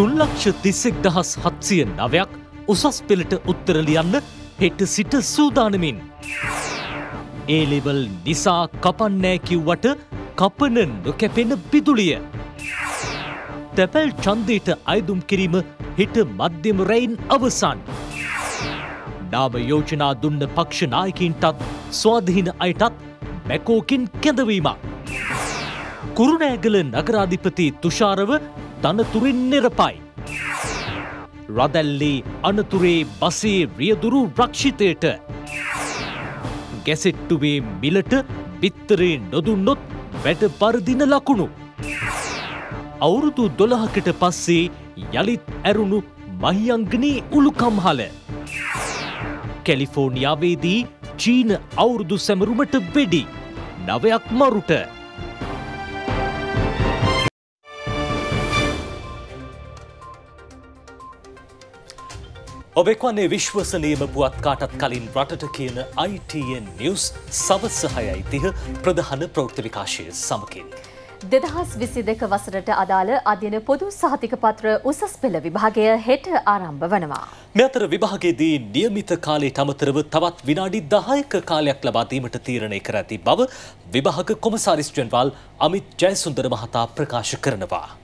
තුන්ලක්ෂ තිස්සෙක් දහස් හත්සිය නවයක් උසස් පෙළට උත්තරලියන්න හෙට සිට සූදානමින්. ඒලෙවල් නිසා කපන්නෑ කිව්වට කපන නොකැපෙන පිදුලිය. තැපැල් චන්දයට අයදුම් කිරීම හිට මධ්‍යම රැයින් අවසන්. නාම යෝජනා දුන්න පක්ෂනායකින්ටත් ස්වාධීන අයටත් මැකෝකින් කැඳවීමක්. කුරුණෑගල නගරාධිපති තුෂාරව තනතුරින් නිරපයි. රදැල්ලේ අනතුරේ බසේ රියදුරු රක්ෂිතයට ගැසෙට්ටුවේ මිලට බිත්තරේ නොදුන්නොත් වැඩ පරදින ලකුණු. අවුරුදු දොළහකට පස්සේ යළිත් ඇරුණු මහියංගනී උළුකම්හල. කැලිෆෝනියාවේදී චීන අවුරුදු සැමරුමට වෙඩි නවයක් මරුට. ඔබෙක්වන්නේ විශ්වසනීම පුවත් කාටත් කලින් රටට කියන ITN නිවස් සවත්සහයයි තිහ ප්‍රධාන ප්‍රෘත්ති විකාශය සමකින්. දෙදහස් විසි දෙක වසරට අදාළ අධ්‍යන පොදු සහතික පත්‍ර උසස් පෙළ විභාගය හෙට ආරම්භ වනවා. මෙතර විභාගයේදී නියමිත කාලයට අමතරව තවත් විනාඩි දහයක කාලයක් ලබාදීමට තීරණය කර ඇති බව විභාග කොමසාරිස් ජනරාල් අමිත් ජයසුන්දර මහතා ප්‍රකාශ කරනවා.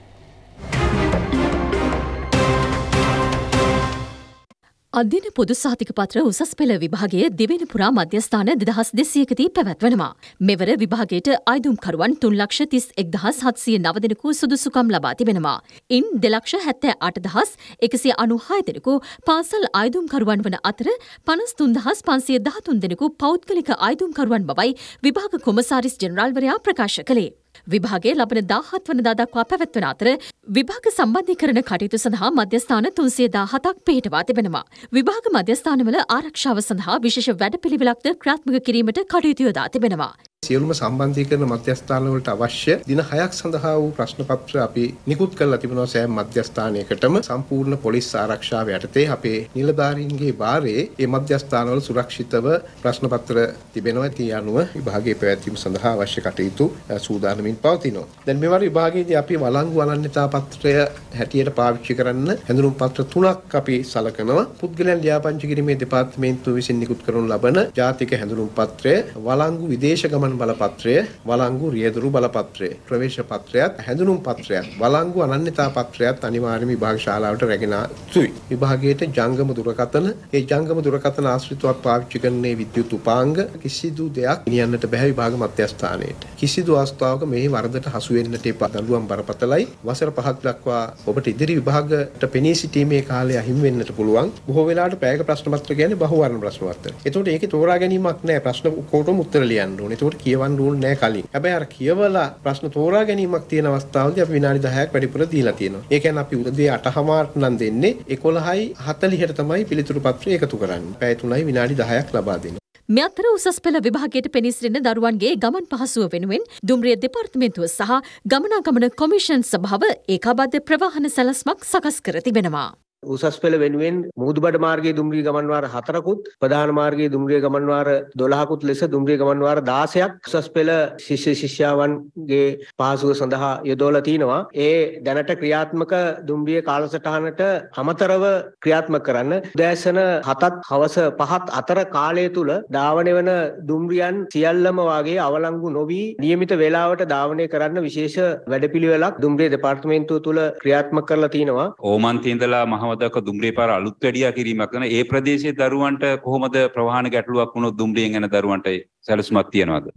අධ්‍යන පොදු සාතික පත්‍ර උසස් පෙළ විභාගය දෙවෙන පුරා මධ්‍යස්ථාන දෙදහස් දෙසියකදී පැවැත්වනවා. මෙවර විභාගයට අයිදුම්කරුවන් තුන්ලක්ෂ තිස් එක්දහස් හත්සිය නවදෙනකු සුදුසුකම් ලබා තිබෙනවා. ඉන් දෙලක්ෂ හැත්තෑ අටදහස් එකසිය අනුහය දෙනෙකු පාසල් අයිදුම්කරුවන් වන අතර පනස් තුන්දහස් පන්සිය දහතුන් දෙනෙකු පෞද්ගලික අයිදුම්කරුවන් බවයි විභාග කොමසාරිස් ජනරල්වරයා ප්‍රකාශ කළේ. විභාගේ ලබන දාහත් වනදා දක්වා පැවැත්වන අතර විභාග සම්බන්ධීකරණ කටයුතු සඳහා මධ්‍යස්ථාන තුන්සිය දාහතක් පිහිටවා තිබෙනවා. විභාග මධ්‍යස්ථානවල ආරක්ෂාව සඳහා විශේෂ වැඩපිළිවෙලක්ද ක්‍රාත්මක කිරීමට කටයුතු යොදා තිබෙනවා. සියලුම සම්බන්ධීකරණ මධ්‍යස්ථානවලට අවශ්‍ය දින 6ක් සඳහා වූ ප්‍රශ්න පත්‍ර අපි නිකුත් කරලා තිබෙනවා සෑම මධ්‍යස්ථානයකටම සම්පූර්ණ පොලිස් ආරක්ෂාව යටතේ අපේ නිලධාරීන්ගේ භාරයේ මේ මධ්‍යස්ථානවල සුරක්ෂිතව ප්‍රශ්න පත්‍ර තිබෙනවා. ඒ අනුව විභාගයේ පැවැත්වීම සඳහා අවශ්‍ය කටයුතු සූදානමින් පවතිනවා. දැන් මෙවර විභාගයේදී අපි වළංගු අනන්‍යතා පත්‍රය හැටියට පාවිච්චි කරන්න හැඳුනුම් පත්‍ර තුනක් අපි සලකනවා. පුද්ගලයන් ලියාපදිංචි කිරීමේ දෙපාර්තමේන්තුව විසින් නිකුත් කරනු ලබන ජාතික හැඳුනුම් පත්‍රය වළංගු විදේශ ගමන් ගමන් බලපත්‍රය වළංගු රියදුරු බලපත්‍රය ප්‍රවේශ පත්‍රයත් හැඳුනුම් පත්‍රයත් වළංගු අනන්‍යතා පත්‍රයත් අනිවාර්යම විභාග ශාලාවට රැගෙන යුතුයි විභාගයට ජංගම දුරකථන ඒ ජංගම දුරකථන ආශ්‍රිතව පාවිච්චි කරන්නේ විද්‍යුත් උපාංග කිසිදු දෙයක් ගෙනියන්නට බැහැ විභාග මධ්‍යස්ථානයට. කිසිදු අවස්ථාවක මේ වරදට හසු වෙන්නට එපා. දඬුවම් බරපතලයි. වසර පහක් දක්වා ඔබට ඉදිරි විභාගයට පෙනී සිටීමේ කාලය අහිමි වෙන්නට පුළුවන්. බොහෝ වෙලාවට පැයක ප්‍රශ්න පත්‍ර කියන්නේ බහුවර්ණ ප්‍රශ්න පත්‍ර. ඒතකොට ඒකේ තෝරා ගැනීමක් නැහැ ප්‍රශ්න කොටම උත්තර ලියන්න ඕනේ. ඒතකොට කියවන්න ඕනේ නැහැ කලින්. හැබැයි අර කියවලා ප්‍රශ්න තෝරා ගැනීමක් තියෙන අවස්ථාවලදී අපි විනාඩි 10ක් වැඩිපුර දීලා තියෙනවා. ඒ කියන්නේ අපි උදේ 8:00ට නම් දෙන්නේ 11යි 40ට තමයි පිළිතුරු පත්‍රය එකතු කරන්නේ. පැය 3යි විනාඩි 10ක් ලබා දෙනවා. මෙ අතර උසස් පෙළ විභාගයට පෙනිසිරෙන දරුවන්ගේ ගමන් පහසුව වෙනුවෙන් දුම්රිය දෙපාර්තමේන්තුව සහ ගමනාගමන කොමිෂන් සභාව ඒකාබද්ධ ප්‍රවාහන සැලස්මක් සකස් කර තිබෙනවා. උසස් පෙළ වෙනුවෙන් මුහුදුබඩ මාර්ගයේ දුම්රිය ගමන් වාර 4කුත් ප්‍රධාන මාර්ගයේ දුම්රිය ගමන් වාර 12කුත් ලෙස දුම්රිය ගමන් වාර 16ක් උසස් පෙළ ශිෂ්‍ය ශිෂ්‍යාවන්ගේ පහසුව සඳහා යොදවලා තිනවා. ඒ දැනට ක්‍රියාත්මක දුම්රිය කාලසටහනට අමතරව ක්‍රියාත්මක කරන්න උදෑසන 7ත් හවස 5ත් අතර කාලය තුල ධාවනය වන දුම්රියන් සියල්ලම වාගේ අවලංගු නොවි નિયમિત වේලාවට ධාවනය කරන්න විශේෂ වැඩපිළිවෙලක් දුම්රිය දෙපාර්තමේන්තුව තුල ක්‍රියාත්මක කරලා තිනවා. ඕමන්තේ ඉඳලා මහවදක දුම්රිය පාර අලුත් වැඩියා කිරීමක් කරන ඒ ප්‍රදේශයේ දරුවන්ට කොහොමද ප්‍රවාහන ගැටලුවක් වුණොත් දුම්රියෙන් එන දරුවන්ට සැලසුමක් තියෙනවද?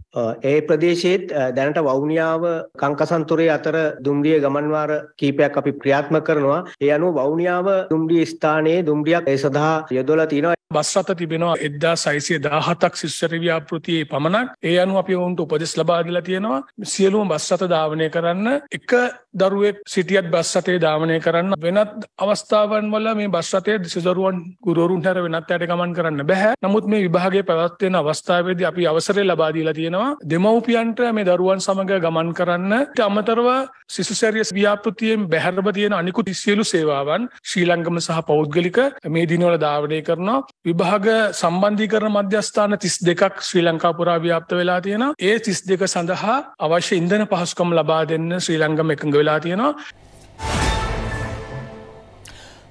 ඒ ප්‍රදේශයේත් දැනට වවුනියාව කංකසන්තොරේ අතර දුම්රිය ගමන්වාර කීපයක් අපි ක්‍රියාත්මක කරනවා. ඒ අනුව වවුනියාව දුම්රිය ස්ථානයේ දුම්රියක් ඒ සඳහා යොදලා තිනවා. බස් රථ තිබෙනවා එද්දා සයිසිය දාහතක් ශිෂ්‍යර ව්‍යාපෘතියේ පමණක් ඒ අනු අපි ඔවුන්ට උපදෙස් ලබා දීලා තියෙනවා සියලුම බස් රථ ධාවනය කරන්න එක දරුවෙක් සිටියත් බස් රථේ ධාවනය කරන්න වෙනත් අවස්ථාවන් වල මේ බස් රථයේ සිසුදරුවන් ගුරුවරුන් හැර වෙනත් අයට ගමන් කරන්න බෑ නමුත් මේ විභාගයේ පැවැත්වෙන අවස්ථාවේදී අපි අවසරය ලබා දීලා තියෙනවා. දෙමව්පියන්ට මේ දරුවන් සමග ගමන් කරන්න. අමතරව සිසුසැරිය ව්‍යාපෘතියෙන් බැහැරව තියෙන අනිකුත් සියලු සේවාවන් ශ්‍රී ලංකම සහ පෞද්ගලික මේ දිනවල ධාවනය කරනවා. විභාග සම්බන්ධීකරණ මධ්‍යස්ථාන තිස් දෙකක් ශ්‍රී ලංකා පුරා ව්‍යාප්ත වෙලා තියෙන ඒ තිස් දෙක සඳහා අවශ්‍ය ඉන්දන පහසුකම් ලබා දෙන්න ශ්‍රී ලංකම එකඟ වෙලා තියෙනවා.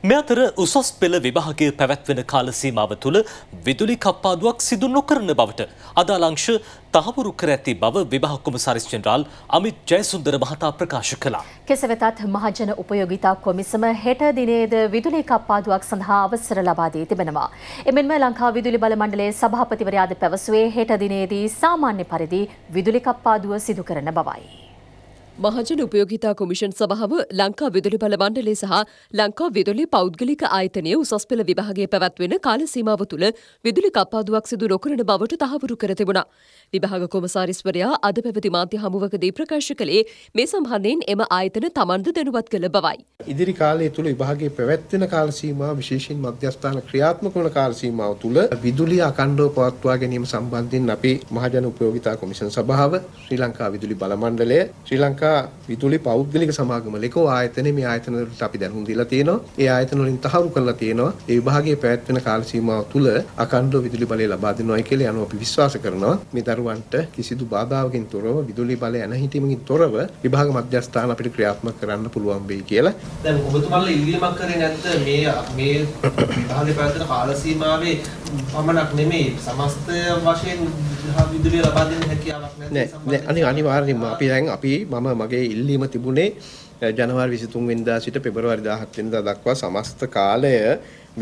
මෙ අතර උසස් පෙළ විභාගය පැවැත්වෙන කාල සීමාව තුළ විදුලි කප්පාදුවක් සිදු නොකරන බවට අදාළංශ තහවුරු කර ඇති බව විභාග කොමසාරිස් ජෙනරාල් අමිත් ජයසුන්දර මහතා ප්‍රකාශ කළා. කෙසවෙතත් මහජන උපයෝගිතා කොමිසම හෙට දිනේද විදුලි කප්පාදුවක් සඳහා අවසර ලබා දී තිබෙනවා. එමෙන්ම ලංකා විදුලි බල මණ්ඩලයේ සභාපතිවරයාද පැවසුවේ හෙට දිනේදී සාමාන්‍ය පරිදි විදුලි කප්පාදුව සිදු කරන බවයි. මහජන උපයෝගිතා කොමිෂන් සභාව ලංකා විදුලි බල මණ්ඩලය සහ ලංකා විදුලි පෞද්ගලික ආයතනය උසස් පෙළ විභාගය පැවැත්වෙන කාල සීමාව තුළ විදුලි කප්පාදුවක් සිදු නොකරන බවට තහවුරු කර තිබුණා. විභාග කොමසාරිස්වරයා අද පැවති මාධ්‍ය හමුවකදී ප්‍රකාශ කළේ මේ සම්බන්ධයෙන් එම ආයතන තමන්ද දැනුවත් කළ බවයි. ඉදිරි කාලය තුළ විභාගයේ පැවැත්වෙන කාල සීමාව විශේෂයෙන් මධ්‍යස්ථාන ක්‍රියාත්මක වන කාල සීමාව තුළ විදුලිය අකණ්ඩව පවත්වා ගැනීම සම්බන්ධයෙන් අපි මහජන උපයෝගිතා කොමිෂන් සභාව ශ්‍රී ලංකා විදුලි බල මණ්ඩලය ශ්‍රී ලංකා විදුලි පෞද්ගලික සමාගම ලෙකෝ ආයතනයේ මේ ආයතන වලට අපි දැනුම් දීලා තියෙනවා. ඒ ආයතන වලින් තහවුරු කරලා තියෙනවා. ඒ විභාගයේ පැවැත්වෙන කාල සීමාව තුළ අකණ්ඩව විදුලි බලය ලබා දෙනවායි කියලා යනවා අපි විශ්වාස කරනවා. මේ දරුවන්ට කිසිදු බාධාවකින් තොරව විදුලි බලය ඇනහිටීමකින් තොරව විභාග මධ්‍යස්ථාන අපිට ක්‍රියාත්මක කරන්න පුළුවන් වෙයි කියලා. දැන් ඔබතුමාලා ඉල්ලීමක් කරේ නැද්ද? මේ මේ විභාගේ පැවැත්වෙන කාල සීමාවේ පමණක් නෙමෙයි. සමස්ත වශයෙන් විදුලිය ලබා දෙන්න හැකියාවක් නෑ නෑ අනි අනිවාර්යයෙන්ම අපි දැන් අපි මම මගේ ඉල්ලීම තිබුණේ ජනවාරි 23 වෙනිදා සිට පෙබරවාරි 17 වෙනිදා දක්වා සමස්ත කාලය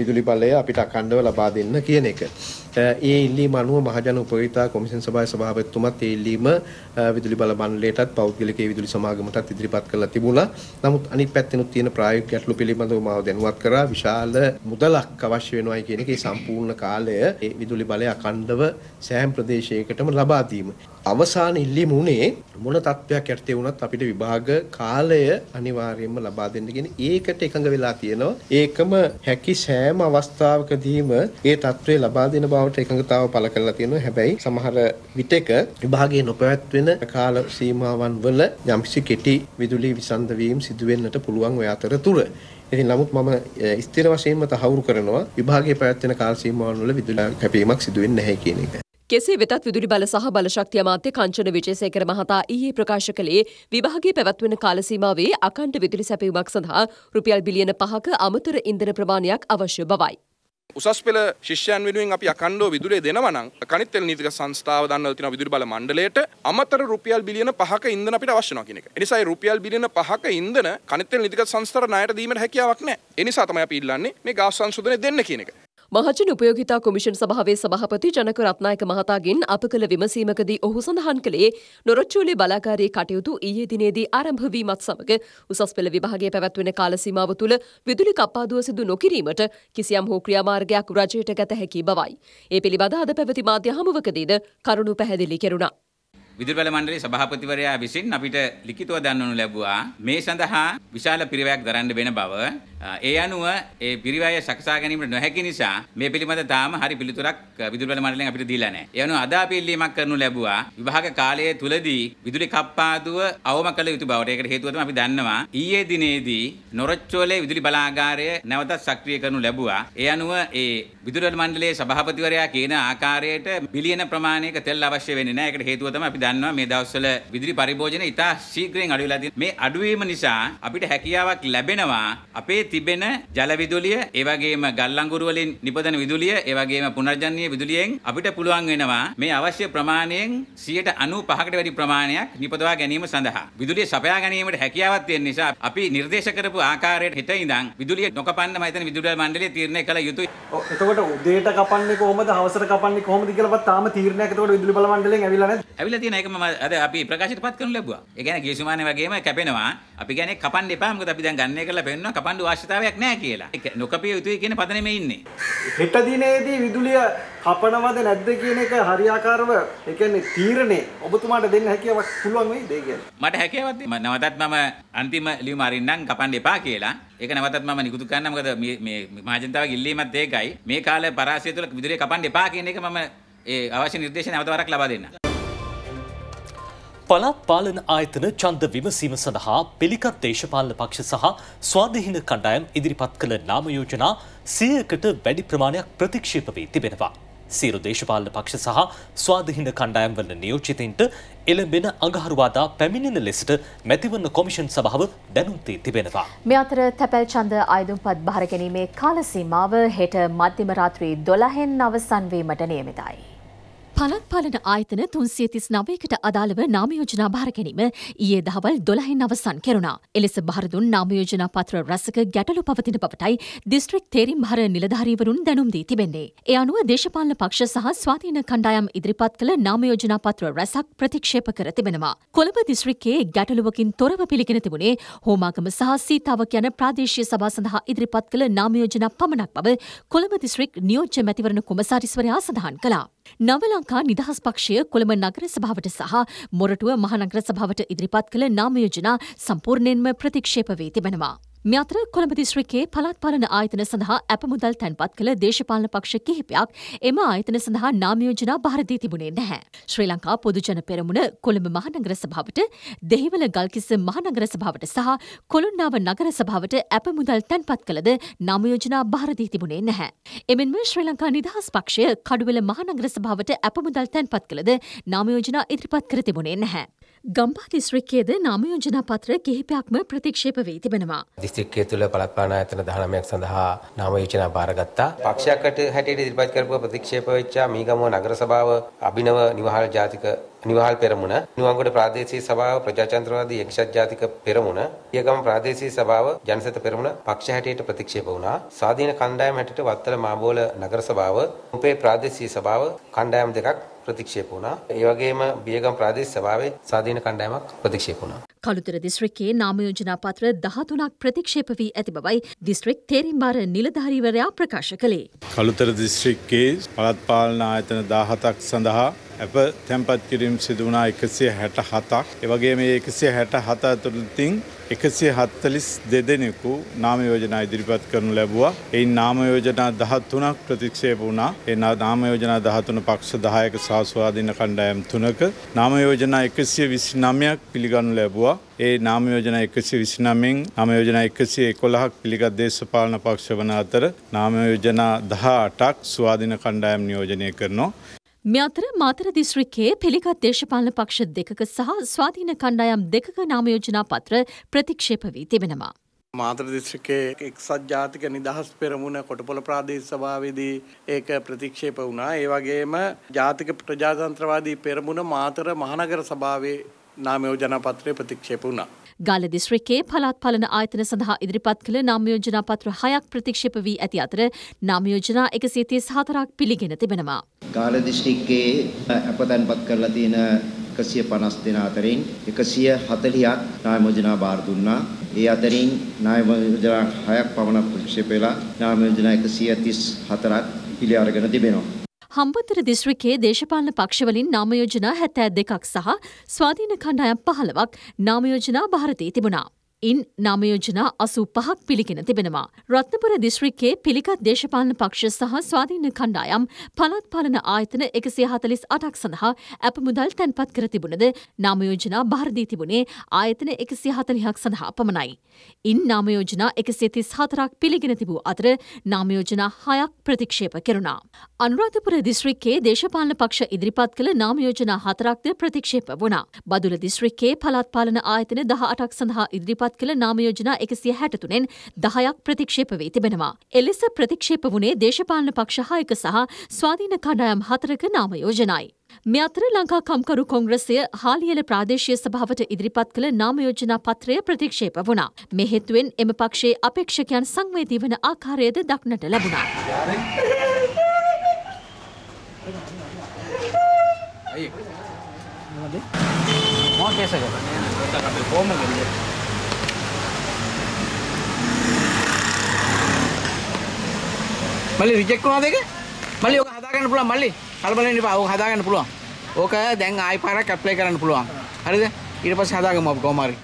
විදුලි බලය අපිට අඛණ්ඩව ලබා දෙන්න කියන එක. ඒ ඉල්ලීම අනුව මහජන උපයෝගිතා කොමිෂන් සභාවේ සභාපතිතුමත් ඒ ඉල්ලීම විදුලි බල මණ්ඩලයටත් පෞද්ගලික විදුලි සමාගමටත් ඉදිරිපත් කරලා තිබුණා. නමුත් අනිත් පැත්තෙනුත් තියෙන ප්‍රායෝගික ගැටලු පිළිබඳව මාව දැනුවත් කරා විශාල මුදලක් අවශ්‍ය වෙනවායි කියන එකේ සම්පූර්ණ කාලය ඒ විදුලි බලය අඛණ්ඩව සෑම ප්‍රදේශයකටම ලබා දීම. අවසාන ඉල්ලීම උනේ මොන තත්ත්වයක් යටතේ වුණත් අපිට විභාග කාලය අනිවාර්යයෙන්ම ලබා දෙන්න කියන ඒකට එකඟ වෙලා තියෙනවා. ඒකම හැකි සෑම අවස්ථාවකදීම ඒ තත්ත්වය ලබා දෙන බවට එකඟතාව පළ කරලා තියෙනවා. හැබැයි සමහර විටක විභාගයේ නොපැවැත්වෙන කාල සීමාවන් වල යම්කිසි කෙටි විදුලි විසන්ද වීම සිදු වෙන්නට පුළුවන් ඔය අතරතුර. ඉතින් නමුත් මම ස්ථිර වශයෙන්ම තහවුරු කරනවා විභාගයේ පැවැත්වෙන කාල සීමාවන් වල විදුලි කැපීමක් සිදු වෙන්නේ නැහැ කියන එක. කෙසේ වෙතත් විදුලි බල සහ බලශක්ති අමාත්‍ය කංචන විජේසේකර මහතා ඊයේ ප්‍රකාශ කළේ විභාගයේ පැවැත්වෙන කාල සීමාවේ අකණ්ඩ විදුලි සැපයුමක් සඳහා රුපියල් බිලියන 5ක අමතර ඉන්ධන ප්‍රමාණයක් අවශ්‍ය බවයි. උසස් පෙළ ශිෂ්‍යයන් වෙනුවෙන් අපි අකණ්ඩව විදුලිය දෙනවා නම් කනිත් තෙල් නීතික සංස්ථාව දන්නවල තියෙන විදුලි බල මණ්ඩලයට අමතර රුපියල් බිලියන 5ක ඉන්ධන අපිට අවශ්‍ය වෙනවා කියන එක. ඒ නිසා රුපියල් බිලියන 5ක ඉන්ධන කනිත් තෙල් නීතික සංස්ථාවට ණයට දීමට හැකියාවක් නැහැ. ඒ නිසා තමයි අපි ඉල්ලන්නේ මේ ගාස් සංශෝධනය දෙන්න කියන එක. මහජන උපයෝගිතා කොමිෂන් සභාවේ සභාපති ජනක රත්නායක මහතාගෙන් අප කළ විමසීමකදී ඔහු සඳහන් කළේ නොරොච්චෝලේ බලාකාරයේ කටයුතු ඊයේ දිනේදී ආරම්භ වීමත් සමග උසස් පෙළ විභාගයේ පැවැත්වෙන කාල සීමාව තුළ විදුලි කප්පාදුව සිදු නොකිරීමට කිසියම් හෝ ක්‍රියාමාර්ගයක් රජයට ගත හැකි බවයි. ඒ පිළිබඳ අද පැවති මාධ්‍ය හමුවකදීද කරුණු පැහැදිලි කෙරුණා. විදුලිබල මණ්ඩලයේ සභාපතිවරයා විසින් අපිට ලිඛිතව දන්වනු ලැබුවා මේ සඳහා විශාල පිරිවැයක් දරන්න වෙන බව ඒ අනුව ඒ පිරිවැය සකසා ගැනීමට නොහැකි නිසා මේ පිළිබඳ තාම හරි පිළිතුරක් විදුලිබල මණ්ඩලයෙන් අපිට දීලා නැහැ. ඒ අනුව අද අපි ඉල්ලීමක් කරනු ලැබුවා විභාග කාලයේ තුලදී විදුලි කප්පාදුව අවම කළ යුතු බවට. ඒකට හේතුව තමයි අපි දන්නවා ඊයේ දිනේදී නොරොච්චෝලේ විදුලි බලාගාරය නැවතත් සක්‍රිය කරනු ලැබුවා. ඒ අනුව ඒ විදුලිබල මණ්ඩලයේ සභාපතිවරයා කියන ආකාරයට බිලියන ප්‍රමාණයක තෙල් අවශ්‍ය වෙන්නේ නැහැ. ඒකට හේතුව තමයි අපි දන්නවා මේ දවස්වල විදුලි පරිභෝජන ඉතා ශීඝ්‍රයෙන් අඩු වෙලා තියෙනවා. මේ අඩුවීම නිසා අපිට හැකියාවක් ලැබෙනවා අපේ තිබෙන ජල විදුලිය, ඒ වගේම ගල් අඟුරු වලින් නිපදන විදුලිය, ඒ වගේම පුනර්ජනනීය විදුලියෙන් අපිට පුළුවන් වෙනවා මේ අවශ්‍ය ප්‍රමාණයෙන් 95කට වැඩි ප්‍රමාණයක් නිපදවා ගැනීම සඳහා. විදුලිය සපයා ගැනීමට හැකියාවක් තියෙන නිසා අපි නිර්දේශ කරපු ආකාරයට හෙට ඉඳන් විදුලිය නොකපන්න මම හිතන්නේ විදුලි මණ්ඩලය තීරණය කළ යුතුයි. එතකොට උදේට කපන්නේ කොහොමද හවසට කපන්නේ කොහොමද කියලාවත් තාම තීරණයක් එතකොට විදුලි බල මණ්ඩලයෙන් ඇවිල්ලා නැද්ද? ඇවිල්ලා තියෙන එක මම අද අපි ප්‍රකාශයට පත් කරනු ලැබුවා. ඒ කියන්නේ ගියසුමානේ වගේම කැපෙනවා. අපි කියන්නේ කපන්න එපා මොකද අපි දැන් ගණනය කරලා පෙන්නනවා කපන්න අවශ්‍යතාවයක් නැහැ කියලා. ඒක නොකපිය යුතුයි කියන පදනමේ ඉන්නේ. හෙට දිනේදී විදුලිය කපනවද නැද්ද කියන එක හරියාකාරව ඒ කියන්නේ තීරණේ ඔබතුමාට දෙන්න හැකියාවක් පුළුවන් වෙයිද ඒ කියන්නේ? මට හැකියාවක් තියෙනවා. නැවතත් මම අන්තිම ලියුම අරින්නම් කපන්න එපා කියලා. ඒක නැවතත් මම නිකුත් කරන්න මොකද මේ මේ මහජනතාවගේ ඉල්ලීමත් ඒකයි. මේ කාලේ පරාසය තුළ විදුලිය කපන්න එපා කියන එක මම ඒ අවශ්‍ය නිර්දේශ නැවත වරක් ලබා දෙන්න. පළාත් පාලන ආයතන ඡන්ද විමසීම සඳහා පිළිකත් දේශපාලන පක්ෂ සහ ස්වාධීන කණ්ඩායම් ඉදිරිපත් කළ නාම යෝජනා 100කට වැඩි ප්‍රමාණයක් ප්‍රතික්ෂේප වී තිබෙනවා. සියලු දේශපාලන පක්ෂ සහ ස්වාධීන කණ්ඩායම්වල නියෝජිතයින්ට එළඹෙන අඟහරුවාදා පැමිණෙන ලෙසට මැතිවරණ කොමිෂන් සභාව දැනුම් දී තිබෙනවා. මේ අතර තැපැල් ඡන්ද ආයුධම්පත් බාර ගැනීමේ කාල සීමාව හෙට මධ්‍යම රාත්‍රී 12න් අවසන් වීමට නියමිතයි. පළත් පාලන ආයතන තුන්සිය තිස් නවයකට අදාළව නාමයෝජනා භාර ගැනීම ඊයේ දහවල් දොළහින් අවසන් කෙරුණා. එලෙස භාරදුන් නාමයෝජනා පත්‍ර රැසක ගැටලු පවතින බවටයි දිස්ත්‍රික් තේරිම් භාර නිලධාරීවරුන් දැනුම් දී තිබෙන්නේ. ඒ අනුව දේශපාලන පක්ෂ සහ ස්වාධීන කණ්ඩායම් ඉදිරිපත් කළ නාමයෝජනා පත්‍ර රැසක් ප්‍රතික්ෂේප කර තිබෙනවා. කොළඹ දිස්ත්‍රික්කයේ ගැටලුවකින් තොරව පිළිගෙන තිබුණේ හෝමාගම සහ සීතාවක යන ප්‍රාදේශීය සභා සඳහා ඉදිරිපත් කළ නාමයෝජනා පමණක් බව කොළඹ දිස්ත්‍රික් නියෝජ්‍ය මැතිවරණ කොමසාරිස්වරයා සඳහන් කළා. නව ලංකා නිදහස් පක්ෂය කොළඹ නගර සභාවට සහ මොරටුව මහනගර සභාවට ඉදිරිපත් කළ නාමයෝජනා සම්පූර්ණයෙන්ම ප්‍රතික්ෂේප වී තිබෙනවා. මේ අතර කොළඹ දිස්ත්‍රික්කයේ පළාත් පාලන ආයතන සඳහා ඇප මුදල් තැන්පත් කළ දේශපාලන පක්ෂ කිහිපයක් එම ආයතන සඳහා නාමයෝජනා බාර දී තිබුණේ නැහැ. ශ්‍රී ලංකා පොදුජන පෙරමුණ කොළඹ මහනගර සභාවට, දෙහිවල ගල්කිස්ස මහනගර සභාවට සහ කොළුන්නාව නගර සභාවට ඇප මුදල් තැන්පත් කළද නාමයෝජනා බාර දී තිබුණේ නැහැ. එමෙන්ම ශ්‍රී ලංකා නිදහස් පක්ෂය කඩුවල මහනගර සභාවට ඇප මුදල් තැන්පත් කළද නාමයෝජනා ඉදිරිපත් කර තිබුණේ නැහැ. ගම්බා දිස්ත්‍රික්කයේද නාමයෝජනා පත්‍ර කිහිපයක්ම ප්‍රතික්ෂේප වී තිබෙනවා. දිස්ත්‍රික්කය තුළ පළාත් පාලන ආයතන 19ක් සඳහා නාම යෝජනා බාරගත්තා. පක්ෂයකට හැටියට ඉදිරිපත් කරපු ප්‍රතික්ෂේප වෙච්ච මීගමුව නගර සභාව අභිනව නිවහල් ජාතික නිවහල් පෙරමුණ, නිවංගොඩ ප්‍රාදේශීය සභාව ප්‍රජාතන්ත්‍රවාදී එක්සත් ජාතික පෙරමුණ, පියගම ප්‍රාදේශීය සභාව ජනසෙත පෙරමුණ පක්ෂ හැටියට ප්‍රතික්ෂේප වුණා. ස්වාධීන කණ්ඩායම හැටියට වත්තල මාබෝල නගර සභාව, උපේ ප්‍රාදේශීය සභාව කණ්ඩායම් දෙකක් ප්‍රතික්ෂේප වුණා. ඒ වගේම බියගම් ප්‍රාදේශ සභාවේ ස්වාධීන කණ්ඩායමක් ප්‍රතික්ෂේප වුණා. කළුතර දිස්ත්‍රික්කයේ නාමයෝජනා පත්‍ර දහතුනක් ප්‍රතික්ෂේප වී ඇති බවයි දිස්ත්‍රික් තේරිම්බාර නිලධාරීවරයා ප්‍රකාශ කළේ. කළුතර දිස්ත්‍රික්කයේ පළාත් පාලන ආයතන 17ක් සඳහා අප තැන්පත් කිරීම සිදු වුණා 167ක්. ඒ වගේම මේ 167 ඇතුළතින් එකසිය හත්තලිස් දෙදෙනෙකු නාම යෝජනා ඉදිරිපත් කරනු ලැබුවා. එයින් නාම යෝජනා දහත්තුනක් ප්‍රතික්ෂේප වුණා. ඒ නාම යෝජනා දහතුන පක්ෂ දහයක සාස්වාධීන කණ්ඩායම් තුනක නාම යෝජනා එකසිය විසි නමයක් පිළිගනු ලැබුවා. ඒ නාම යෝජනා එකසිය විසිනමෙන් නාම යෝජනා එකසිය එකොළහක් පිළිගත් දේශපාලන පක්ෂ වන අතර නාම යෝජනා දහ අටක් ස්වාධීන කණ්ඩායම් නියෝජනය කරනවා. මේ අතර මාතර දිස්ත්‍රික්කයේ පිළිගත් දේශපාලන පක්ෂ දෙකක සහ ස්වාධීන කණ්ඩායම් දෙකක නාමයෝජනා පත්‍ර ප්‍රතික්ෂේප වී තිබෙනවා. මාතර දිස්ත්‍රික්කයේ එක්සත් ජාතික නිදහස් පෙරමුණ කොටපොළ ප්‍රාදේශ සභාවේදී ඒක ප්‍රතික්ෂේප වුණා. ඒ වගේම ජාතික ප්‍රජාතන්ත්‍රවාදී පෙරමුණ මාතර මහනගර සභාවේ නාමයෝජනා පත්‍රය ප්‍රතික්ෂේප වුණා. ගාල දිස්ත්‍රික්කයේ පළාත් පාලන ආයතන සඳහා ඉදිරිපත් කළ නාමයෝජනා පත්‍ර හයක් ප්‍රතික්ෂේප වී ඇති අතර නාමයෝජනා එකසිය තිස් හතරක් පිළිගෙන තිබෙනවා. ගාල දිස්ත්‍රික්කයේ අපතැන්පත් කරලා තියෙන එකසිය පනස් දෙන අතරින් එකසිය හතලියක් නාමයෝජනා බාර දුන්නා. ඒ අතරින් නාමයෝජනා හයක් පමණ ප්‍රතික්ෂේප වෙලා නාමයෝජනා එකසිය තිස් හතරක් පිළි අරගෙන තිබෙනවා. හම්බන්තොට දිස්ත්‍රික්කයේ දේශපාලන පක්ෂවලින් නාමයෝජනා හැත්තෑ දෙකක් සහ ස්වාධීන කණ්ඩායම් පහළවක් නාමයෝජනා භාරතී තිබුණා. ඉන් නාමයෝජනා අසූ පහක් පිළිගෙන තිබෙනවා. රත්නපුර දිස්ත්‍රික්කයේ පිළිගත් දේශපාලන පක්ෂ සහ ස්වාධීන කණ්ඩායම් පළත් පාලන ආයතන එකසිය හතලිස් අටක් සඳහා ඇප මුදල් තැන්පත් කර තිබුණද නාමයෝජනා භාරදී තිබුණේ ආයතන එකසිය හතලිහක් සඳහා පමණයි. ඉන් නාමයෝජනා එකසිය තිස් හතරක් පිළිගෙන තිබූ අතර නාමයෝජනා හයක් ප්‍රතික්ෂේප කෙරුණා. අනුරාධපුර දිස්ත්‍රික්කයේ දේශපාලන පක්ෂ ඉදිරිපත් කළ නාමයෝජනා හතරක්ද ප්‍රතික්ෂේප වුණා. බදුල දිස්ත්‍රික්කයේ පළාත් පාලන ආයතන දහ අටක් සඳහා ඉදිරිපත් ඉදිරිපත් කළ නාමයෝජනා එකසිය හැටතුනෙන් දහයක් ප්‍රතික්ෂේප වී තිබෙනවා. එලෙස ප්‍රතික්ෂේප වුණේ දේශපාලන පක්ෂ හයක සහ ස්වාධීන කණ්ඩායම් හතරක නාමයෝජනයි. මේ අතර ලංකා කම්කරු කොංග්‍රසය හාලියල ප්‍රාදේශීය සභාවට ඉදිරිපත් කළ නාමයෝජනා පත්‍රය ප්‍රතික්ෂේප වුණා. මේ හේතුවෙන් එම පක්ෂයේ අපේක්ෂකයන් සංවේදී වන ආකාරයද දක්නට ලැබුණා. මොකද කේසක කොහොමද මල්ලි රිජෙක්ට් වුණාද ඒක? මල්ලි ඕක හදාගන්න පුළුවන් මල්ලි. කලබල වෙන්න එපා. ඕක හදාගන්න පුළුවන්. ඕක දැන් ආයි පාරක් ඇප්ලයි කරන්න පුළුවන්. හරිද? ඊට පස්සේ හදාගමු අපි කොහොම හරි.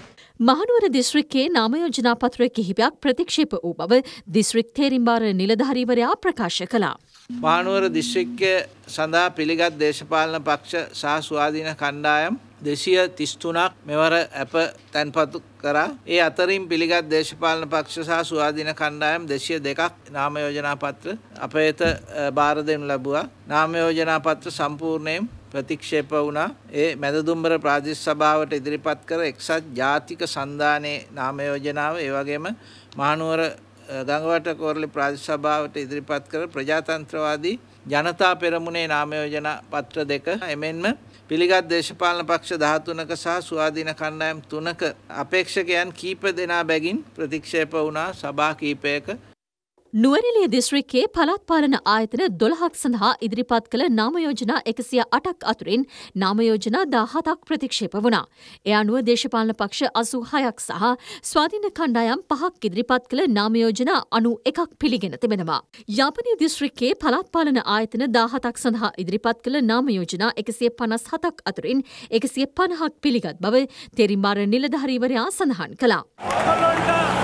මහනුවර දිස්ත්‍රික්කයේ නාමයෝජනා පත්‍රය කිහිපයක් ප්‍රතික්ෂේප වූ බව දිස්ත්‍රික් තේරිම්බාර නිලධාරීවරයා ප්‍රකාශ කළා. මහනුවර දිස්ත්‍රික්කය සඳහා පිළිගත් දේශපාලන පක්ෂ සහ ස්වාධීන කණ්ඩායම් දෙසිය තිස්තුනක් මෙවර ඇප තැන්පතු කරා. ඒ අතරින් පිළිගත් දේශපාලන පක්ෂ සහ ස්වාධීන කණ්ඩායම් දෙසිය දෙකක් නාමයෝජනා පත්‍ර අප වෙත බාර දෙනු ලැබුවා. නාමයෝජනා පත්‍ර සම්පූර්ණයෙන් ප්‍රතික්ෂේප වුණා. ඒ මැදදුම්බර ප්‍රාදේශ සභාවට ඉදිරිපත් කර එක්සත් ජාතික සන්ධානයේ නාමයෝජනාව ඒ වගේම මහනුවර ගංගවට කෝරළි ප්‍රාදේශ සභාවට ඉදිරිපත් කර ප්‍රජාතන්ත්‍රවාදී ජනතා පෙරමුණේ නාමයෝජනා පත්‍ර දෙක. එමෙන්ම පිළිගත් දේශපාලන පක්ෂ 13ක සහ ස්වාධීන කණ්ඩායම් 3ක අපේක්ෂකයන් කීප දෙනා බැගින් ප්‍රතික්ෂේප වුණා. සභා කීපයක නුවරලිය දිස්ත්‍රික්කයේ පළාත් පාලන ආයතන දොළහක් සඳහා ඉදිරිපත් කළ නාමයෝජනා එකසිය අටක් අතුරින් නාමයෝජනා දාහතක් ප්‍රතික්ෂේප වුණා. එය අනුව දේශපාලන පක්ෂ අසූ හයක් සහ ස්වාධීන කණ්ඩායම් පහක් ඉදිරිපත් කළ නාමයෝජනා අනු එකක් පිළිගෙන තිබෙනවා. යාපනය දිස්ත්‍රික්කයේ පළාත් පාලන ආයතන දාහතක් සඳහා ඉදිරිපත් කළ නාමයෝජනා එකසිය පනස් හතක් අතුරින් එකසිය පණහක් පිළිගත් බව තෙරිමාර නිලධහරීවරයා සඳහන් කළා.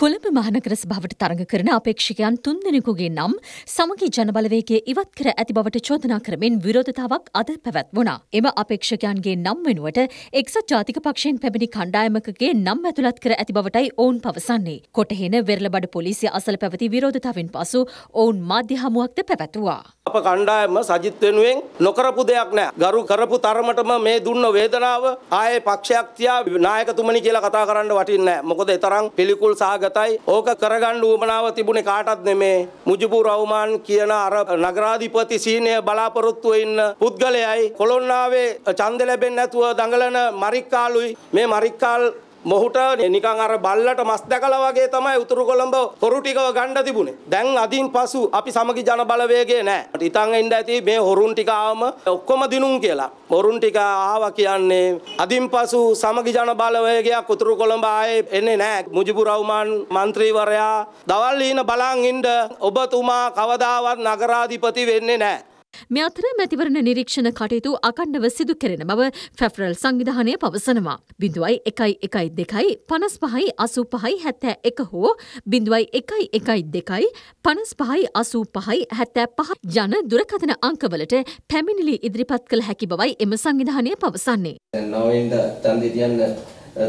කොළඹ මහනගර සභාවට තරඟ කරන අපේක්ෂකයන් තුන් දෙනෙකුගේ නම් සමගි ජනබලවේගය ඉවත් කර ඇති බවට චෝදනා කරමින් විරෝධතාවක් අද පැවැත්වුණා. එම අපේක්ෂකයන්ගේ නම් වෙනුවට එක්සත් ජාතික පක්ෂයෙන් පැමිණි කණ්ඩායමකගේ නම් ඇතුළත් කර ඇති බවටයි ඔවුන් පවසන්නේ. කොටහෙන වෙරළබඩ පොලිසිය අසල පැවති විරෝධතාවෙන් පසු ඔවුන් මාධ්‍ය හමුවක්ද පැවැත්වුවා. අප කණ්ඩායම සජිත් වෙනුවෙන් නොකරපු දෙයක් නෑ. ගරු කරපු තරමටම මේ දුන්න වේදනාව ආයේ පක්ෂයක් තියා නායකතුමනි කියලා කතා කරන්න වටින්නේ නෑ. මොකද ඒ තරම් පිළිකුල් සහගතයි. ඕක කරගන්න උවමනාව තිබුණේ කාටවත් නෙමේ. මුජිබු රහ්මාන් කියන අර නගරාධිපති සීනය බලාපොරොත්තුව ඉන්න පුද්ගලයයි කොළොන්නාවේ ඡන්ද ලැබෙන්නේ නැතුව දඟලන මරික්කාලුයි මේ මරික්කාල් මොහුට නිකන් අර බල්ලට මස් දැකලා වගේ තමයි උතුරු කොළඹ හොරු ටිකව ගන්න තිබුණේ. දැන් අදින් පසු අපි සමගි ජන බලවේගය නැහැ. ඉතින් එන්න ඇති මේ හොරුන් ටික ආවම ඔක්කොම දිනුම් කියලා. හොරුන් ටික ආවා කියන්නේ අදින් පසු සමගි ජන බලවේගයක් උතුරු කොළඹ ආයේ එන්නේ නැහැ. මුජිබුර රවුමන් മന്ത്രിවරයා දවල් ඊන බලන් ඉන්න ඔබතුමා කවදාවත් නගරාධිපති වෙන්නේ නැහැ. මෙ අතර මැතිවරණ නිරීක්ෂණ කටයුතු අකණ්ඩව සිදු කෙරෙන බව ෆැෆරල් සංවිධානය පවසනවා. බිඳුවයි එකයි එකයි දෙකයි පනස් පහයි අසූ පහයි හැත්තෑ එක හෝ බිඳුවයි එකයි එකයි දෙකයි පනස් පහයි අසූ පහයි හැත්තෑ පහ යන දුරකථන අංකවලට පැමිණිලි ඉදිරිපත් කළ හැකි බවයි එම සංවිධානය පවසන්නේ. නවෙන්ද ඡන්දේ තියන්න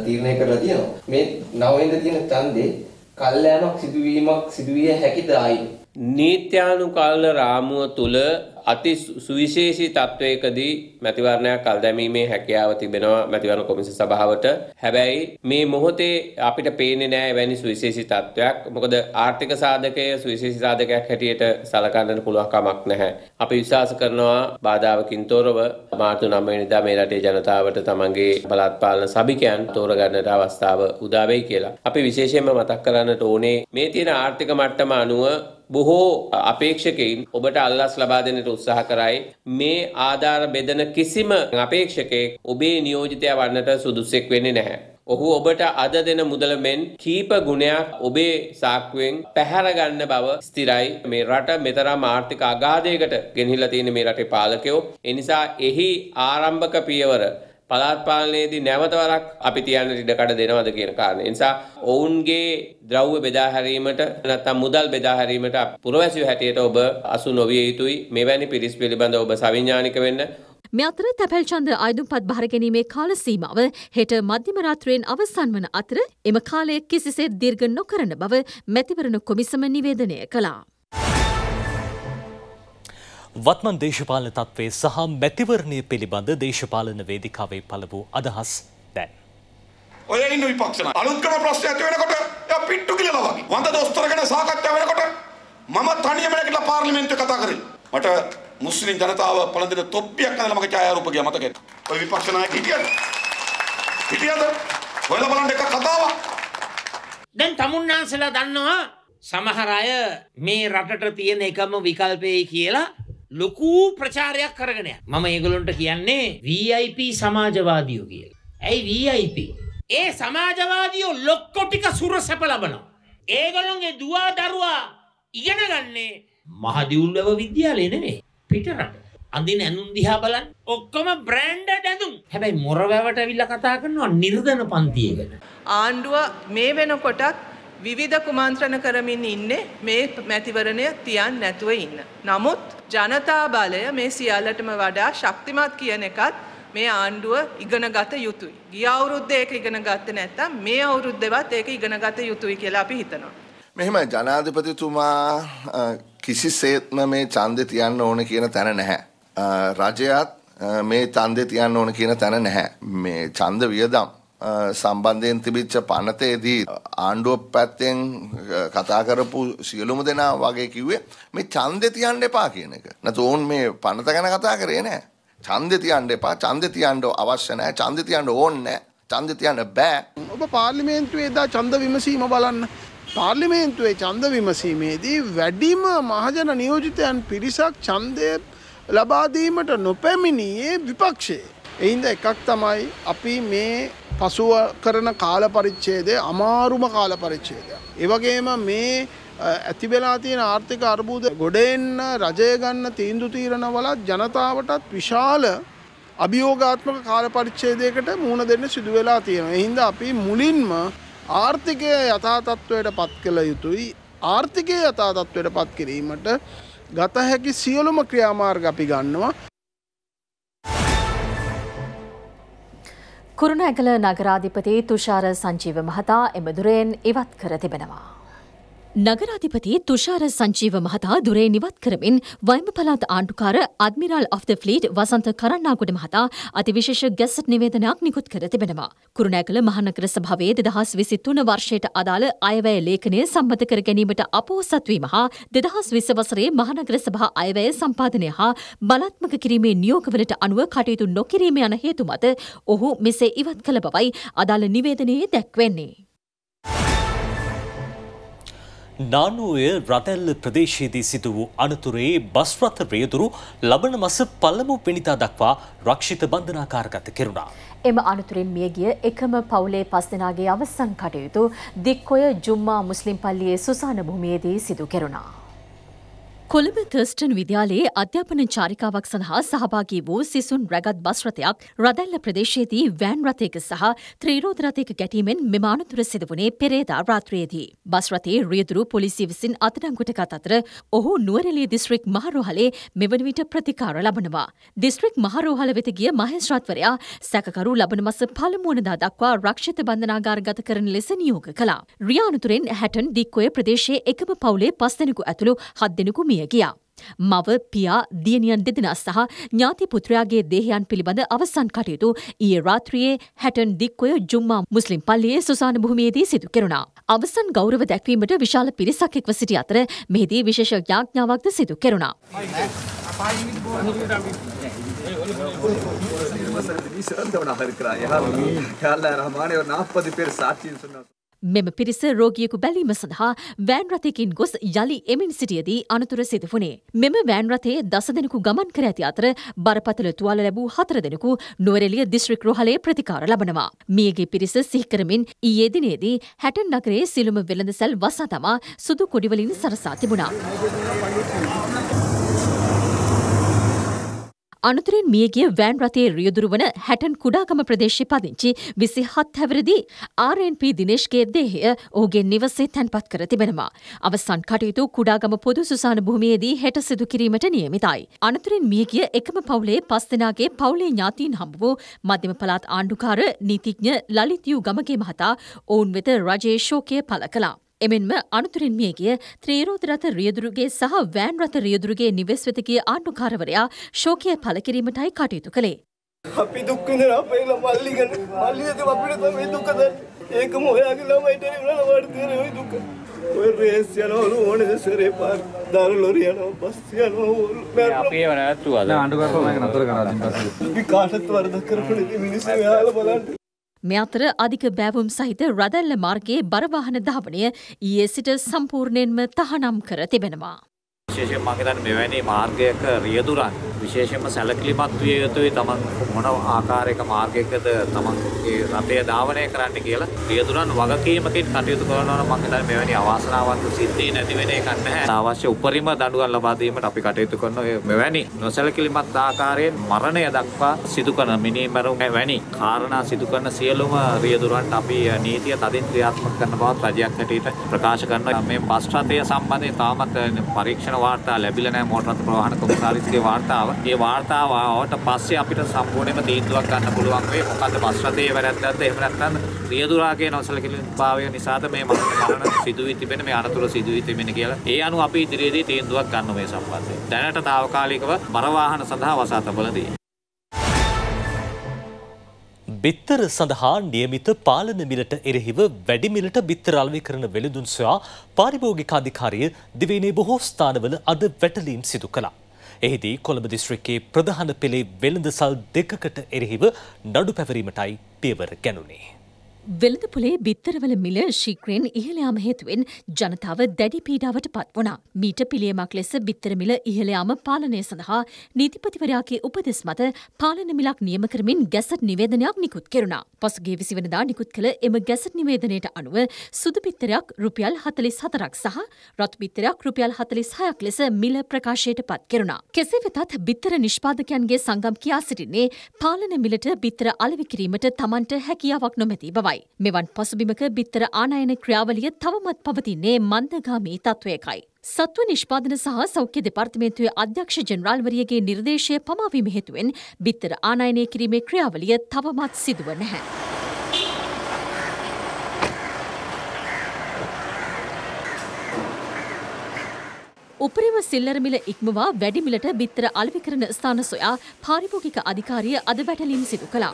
තීරණය කරලා තියෙනවා. මේ නවෙන්ද තියෙන ඡන්දේ කල්යමක් සිදුවීමක් සිදුවිය හැකිද ආයි නීත්‍යානුකාල රාමුව තුළ අති සුවිශේෂී තත්ත්වයකදී මැතිවරණයක් කල් දැමීමේ හැකියාව තිබෙනවා මැතිවරණ කොමිසම සභාවට. හැබැයි මේ මොහොතේ අපිට පේන්නේ නැහැ එවැනි සුවිශේෂී තත්ත්වයක්. මොකද ආර්ථික සාධකය සුවිශේෂී සාධකයක් හැටියට සලකන්නට පුළුවන් කමක් නැහැ. අපි විශ්වාස කරනවා බාධාවකින් තොරව මාර්තු 9 වෙනිදා මේ රටේ ජනතාවට තමන්ගේ බලත් පාලන සභිකයන් තෝරගන්නට අවස්ථාව උදා වෙයි කියලා. අපි විශේෂයෙන්ම මතක් කරන්නට ඕනේ මේ තියෙන ආර්ථික මට්ටම අනුව බොහෝ අපේක්ෂකයින් ඔබට අල්ලස් ලබා දෙන්නට උත්සාහ කරයි මේ ආධාර බෙදන කිසිම අපේක්ෂකයෙක් ඔබේ නියෝජිතයා වන්නට සුදුස්සෙක් වෙන්නේ නැහැ. ඔහු ඔබට අද දෙන මුදල මෙන් කීප ගුණයක් ඔබේ සාක්කුවෙන් පැහැර ගන්න බව ස්ථිරයි. මේ රට මෙතරම් ආර්ථික අගාධයකට ගෙනහිලා තියෙන මේ රටේ පාලකයෝ. ඒ නිසා එහි ආරම්භක පියවර පළාත් පාලනයේදී නැවතවරක් අපි තියන්න ඉඩකඩ දෙනවද කියන කාරණය. ඒ නිසා ඔවුන්ගේ ද්‍රව්‍ය බෙදා හැරීමට නැත්නම් මුදල් බෙදා හැරීමට පුරවැසියෝ හැටියට ඔබ අසු නොවිය යුතුයි. මෙවැනි පිරිස් පිළිබඳව ඔබ සවිඥානික වෙන්න. මෙ අතර තැපැල් චන්ද අයදුම්පත් භාරගැනීමේ කාල සීමාව හෙට මධ්‍යම රාත්‍රයෙන් අවසන් වන අතර එම කාලය කිසිසේත් දීර්ඝ නොකරන බව මැතිවරණ කොමිසම නිවේදනය කළා. වත්මන් දේශපාලන තත්ත්වය සහ මැතිවරණය පිළිබඳ දේශපාලන වේදිකාවේ පළ වූ අදහස් දැන්. ඔය ඉන්න විපක්ෂන අලුත් ක්‍රම ප්‍රශ්න ඇති වෙනකොට එයා පිට්ටු කියලා වගේ. වන්ද දොස්තර ගැන සාකච්ඡා වෙනකොට මම තනියම නැගිටලා පාර්ලිමේන්තුවේ කතා කරේ. මට මුස්ලිම් ජනතාව පළඳින තොප්පියක් අඳලා මගේ ඡායාරූප ගියා මතකද? ඔය විපක්ෂ නායක හිටියද? හිටියද? ඔයාලා බලන්න එක කතාවක්. දැන් තමුන්නාන්සලා දන්නවා සමහර අය මේ රටට තියෙන එකම විකල්පයයි කියලා ලොකු ප්‍රචාරයක් කරගෙන මම ඒගොල්ලොන්ට කියන්නේ VIP සමාජවාදියෝ කියලා. ඇයි VIP? ඒ සමාජවාදියෝ ලොක්කො ටික සුර සැප ලබනවා. ඒගොල්ලොන්ගේ දුවා දරුවා ඉගෙන ගන්නේ මහදිවුල්වව විද්‍යාලය නෙමෙයි පිටරට. අඳින ඇඳුම් දිහා බලන්න. ඔක්කොම බ්‍රෑන්ඩඩ් ඇඳුම්. හැබැයි මොරවැවට ඇවිල්ලා කතා කරනවා නිර්ධන පන්තිය ගැන. ආණ්ඩුව මේ වෙනකොටත් විවිධ කුමන්ත්‍රණ කරමින් ඉන්නේ මේ මැතිවරණය තියන් නැතුව ඉන්න. නමුත් ජනතා බලය මේ සියල්ලටම වඩා ශක්තිමත් කියන එකත් මේ ආණ්ඩුව ඉගෙන ගත යුතුයි. ගිය අවුරුද්දේ ඒක ඉගෙන ගත්තේ නැත්නම් මේ අවුරුද්දේවත් ඒක ඉගෙන ගත යුතුයි කියලා අපි හිතනවා. මෙහෙම ජනාධිපතිතුමා අ, කිසිසේත්ම මේ ඡන්දෙ තියන්න ඕන කියන තැන නැහැ. අ, රජයත් අ, මේ ඡන්දෙ තියන්න ඕන කියන තැන නැහැ. මේ ඡන්ද වියදම් අ, සම්බන්ධයෙන් තිබිච්ච පනතේදී ආණ්ඩුව පැත්තෙන් අ, කතා කරපු සියලුම දෙනා වගේ කිව්වේ මේ ඡන්දෙ තියන්න එපා කියන එක. නැතු ඕන් මේ පනත ගැන කතා කරේ නැහැ. ඡන්දෙ තියන්න එපා. ඡන්දෙ තියන්න අවශ්‍ය නැහැ. ඡන්දෙ තියන්න ඕනේ නැහැ. ඡන්දෙ තියන්න බෑ. ඔබ පාර්ලිමේන්තුවේ එදා ඡන්ද විමසීම බලන්න. පාර්ලිමේන්තුවේ ඡන්ද විමසීමේදී වැඩිම මහජන නියෝජිතයන් පිරිසක් ඡන්දය ලබා දීමට නොපැමිණියේ විපක්ෂයේ. එහින්ද එකක් තමයි අපි මේ පසුව කරන කාල පරිච්ඡේදය අමාරුම කාල පරිච්ඡේදයක්. ඒ වගේම මේ ඇති වෙලා තියෙන ආර්ථික අර්බුද ගොඩ එන්න රජය ගන්න තීන්දුව තීරණවලත් ජනතාවටත් විශාල අභියෝගාත්මක කාල පරිච්ඡේදයකට මුහුණ දෙන්න සිදු වෙලා තියෙනවා. ඒ හින්දා අපි මුලින්ම ආර්ථිකය යථා තත්ත්වයට පත් කළ යුතුයි. ආර්ථිකය යථා තත්ත්වයට පත් කිරීමට ගත හැකි සියලුම ක්‍රියාමාර්ග අපි ගන්නවා. කුරුණෑගල නගරාධිපති තුෂාර සංජීව මහතා එම දුරෙන් ඉවත් කර තිබෙනවා. නගරාධිපති තුෂාර සංජීව මහතා දුරේ නිවත් කරමින් වයිම පළාත් ආණ්ඩුකාර admiral of the fleet Wasantha Karannagoda මහතා අතිවිශේෂ ගැසට් නිවේදනයක් නිකුත් කර තිබෙනවා. කුරුණෑගල මහනගර සභාවේ දෙදහස් විසි තුන වර්ෂයට අදාළ අයවැය ලේඛනය සම්මත කර ගැනීමට අපෝසත්වීම හා දෙදහස් විස්ස වසරේ මහනගර සභා අයවැය සම්පාදනය හා බලාත්මක කිරීමේ නියෝගවලට අනුව කටයුතු නොකිරීම යන හේතු මත ඔහු මෙසේ ඉවත් කළ බවයි අදාළ නිවේදනයේ දැක්වෙන්නේ. නානුවය රතැල්ල ප්‍රදේශයේදී සිදු වූ අනතුරේ බස්රථ රේදුරු ලබන මස පළමු පිණිතා දක්වා රක්ෂිත බන්ධනාකාරගත කෙරුණා. එම අනතුරින් මියගිය එකම පවුලේ පස් දෙනාගේ අවසන් කටයුතු දික්කොය ජුම්මා මුස්ලිම් පල්ලියේ සුසාන භූමියේදී සිදු කෙරුණා. කොළඹ තර්ස්ටන් විද්‍යාලයේ අධ්‍යාපන චාරිකාවක් සඳහා සහභාගී වූ සිසුන් රැගත් බස් රථයක් රදැල්ල ප්‍රදේශයේදී වෑන් රථයක සහ ත්‍රීරෝධ රථයක ගැටීමෙන් මෙම අනතුර සිදු වුණේ පෙරේදා රාත්‍රියේදී. බස් රථයේ රියදුරු පොලිසිය විසින් අත්අඩංගුවට ගත් අතර ඔහු නුවරඑළිය දිස්ත්‍රික් මහරෝහලේ මෙවන විට ප්‍රතිකාර ලබනවා. දිස්ත්‍රික් මහරෝහල වෙත ගිය මහේස්ත්‍රාත්වරයා සැකකරු ලබන මස පළමු වනදා දක්වා රක්ෂිත බන්ධනාගාර ගත කරන ලෙස නියෝග කළා. රියානුතුරෙන් හැටන් දික්කොය ප්‍රදේශයේ එකම පවුලේ පස් දෙනෙකු ඇතුළු හත් දෙනෙකු මිය ගියා. මව පියා දියනියන් දෙදෙනා සහ ඥාති පුත්‍රයාගේ දේහයන් පිළිබඳ අවසන් කටයුතු ඊයේ රාත්‍රියේ හැටන් දික්කොය ජුම්මා මුස්ලිම් පල්ලියේ සුසාන භූමියේදී සිදු කෙරුණා. අවසන් ගෞරව දැක්වීමට විශාල පිරිසක් එක්ව සිටි අතර මෙහිදී විශේෂ යාඥාවක්ද සිදු කෙරුණා. சிறந்தவனாக இருக்கிறாய் யாழ்லா ரஹ்மானே ஒரு நாற்பது பேர் சாட்சின்னு சொன்ன මෙම පිරිස රෝගියෙකු බැලීම සඳහා වෑන් රථයකින් ගොස් යළි එමින් සිටියදී අනතුර සිදු වුණේ. මෙම වෑන් රථයේ දස දෙනෙකු ගමන් කර ඇති අතර බරපතල තුවාල ලැබූ හතර දෙනෙකු නුවරඑළිය දිස්ත්‍රික් රෝහලේ ප්‍රතිකාර ලබනවා. මියගේ පිරිස සිහිකරමින් ඊයේ දිනේදී හැටන් නගරයේ සිළුම වෙළඳසැල් වසා තමා සුදු කොඩිවලින් සරසා තිබුණා. අනතුරින් මියගිය වෑන් රථයේ රියදුරු වන හැටන් කුඩාගම ප්‍රදේශය පදිංචි විසි හත් හැවරදි RNP දිනේශ්ගේ දේහය ඔහුගේ නිවසේ තැන්පත් කර තිබෙනවා. අවසන් කටයුතු කුඩාගම පොදු සුසාන භූමියේදී හෙට සිදු කිරීමට නියමිතයි. අනතුරින් මියගිය එකම පවුලේ පස් දෙනාගේ පවුලේ ඥාතීන් හම්බ වූ මධ්‍යම පළාත් ආණ්ඩුකාර නීතිඥ ලලිත් යූ ගමගේ මහතා ඔවුන් වෙත රජයේ ශෝකය පළ කළා. එමෙන්ම අනතුරින් මියගිය ත්‍රීරෝධ රථ රියදුරුගේ සහ වෑන් රථ රියදුරුගේ නිවෙස් වෙත ගිය ආණ්ඩුකාරවරයා ශෝකය පළ කිරීමටයි කටයුතු කළේ. අපි දුක් විඳින අපේ මල්ලි ගැන මල්ලියද අපිට තමයි දුක දැන්. ඒකම ඔයාගේ ළමයිට නෙවෙයි නවාට තියෙන ওই දුක. ඔය රේස් යනවලු ඕනේ සරේ පාර දාර ලොරි යනවා බස් යනවා අපි ඒව නැවතුවාද ආණ්ඩුකාරකම මේක නතර කරනවා අදින් පස්සේ. අපි කාටත් වරදක් කරපු මිනිස්සු එයාලා බලන්න මේ අතර අධික බෑවුම් සහිත රදැල්ල මාර්ගයේ බරවාහන ධාවනය ඊයේ සිට සම්පූර්ණයෙන්ම තහනම් කර තිබෙනවා. විශේෂයෙන් මම හිතන්නේ මෙවැනි මාර්ගයක රියදුරන් විශේෂයෙන්ම සැලකිලිමත් විය යුතුයි තමන් මොන ආකාරයක මාර්ගයකද තමන්ගේ රටය ධාවනය කරන්න කියලා රියදුරන් වගකීමකින් කටයුතු කරනවා නම් මම හිතන්නේ මෙවැනි අවාසනාවන්ත සිද්ධි නැති වෙන එකක් නැහැ. අවශ්‍ය උපරිම දඬුවම් ලබා දීමට අපි කටයුතු කරන මෙවැනි නොසැලකිලිමත් ආකාරයෙන් මරණය දක්වා සිදු කරන මිනිමරුන් වැනි කාරණා සිදු කරන සියලුම රියදුරන්ට අපි නීතිය තදින් ක්‍රියාත්මක කරන බවත් රජයක් හැටියට ප්‍රකාශ කරනවා. මේ බස් රථය සම්බන්ධයෙන් තාමත් පරීක්ෂණ වාර්තා ලැබිලා නැහැ මෝටර් රථ ප්‍රවාහන කොමසාරිස්ගේ වාර්තාව. ඒ වාර්තාව ආවට පස්සේ අපිට සම්පූර්ණයෙන්ම තීන්දුවක් ගන්න පුළුවන් වෙයි. මොකද්ද බස් රථයේ වැරැද්දක්ද එහෙම නැත්නම් රියදුරාගේ නොසලකිලිභාවය නිසාද මේ මරණ සිදු වී තිබෙන මේ අනතුර සිදු වී තිබෙන කියලා. ඒ අනුව අපි ඉදිරියේදී තීන්දුවක් ගන්න මේ සම්බන්ධයෙන්. දැනට తాවකාලිකව බර වාහන සඳහා වසා තබලා තියෙනවා. බිත්තර සඳහා නියමිත පාලන මිලට එරෙහිව වැඩි මිලට බිත්තර අලෙවි කරන වෙළඳුන් සොයා පාරිභෝගික අධිකාරිය දිවයිනේ බොහෝ ස්ථානවල අද වැටලීම් සිදු කළා. එහිදී කොළඹ දිස්ත්‍රික්කයේ ප්‍රධාන පෙළේ වෙළඳසල් දෙකකට එරෙහිව නඩු පැවරීමටයි පියවර ගැනුණේ. වෙළඳපොලේ බිත්තරවල මිල ශීක්‍රයෙන් ඉහළ යාම හේතුවෙන් ජනතාව දැඩි පීඩාවට පත් වුණා. මීට පිළියමක් ලෙස බිත්තර මිල ඉහළ යාම පාලනය සඳහා නීතිපතිවරයාගේ උපදෙස් මත පාලන මිලක් නියම කරමින් ගැසට් නිවේදනයක් නිකුත් කෙරුණා. පසුගිය විසිවනදා නිකුත් කළ එම ගැසට් නිවේදනයට අනුව සුදු බිත්තරයක් රුපියල් 44ක් සහ රත් බිත්තරයක් රුපියල් 46ක් ලෙස මිල ප්‍රකාශයට පත් කෙරුණා. කෙසේ වෙතත් බිත්තර නිෂ්පාදකයන්ගේ සංගම් කියා සිටින්නේ පාලන මිලට බිත්තර අලෙවි කිරීමට තමන්ට හැකියාවක් නොමැති බවයි. මෙවන් පසුබිමක බිත්තර ආනයන ක්‍රියාවලිය තවමත් පවතින්නේ මන්දගාමී තත්ත්වයකයි. සත්ව නිෂ්පාදන සහ සෞඛ්‍ය දෙපාර්තමේන්තුවේ අධ්‍යක්ෂ ජනරාල්වරියගේ නිර්දේශය පමාවීම හේතුවෙන් බිත්තර ආනයනය කිරීමේ ක්‍රියාවලිය තවමත් සිදුව නැහැ. උපරිම සිල්ලර මිල ඉක්මවා වැඩි මිලට බිත්තර අලෙවි කරන ස්ථාන සොයා පාරිභෝගික අධිකාරිය අද වැටලීම් සිදු කළා.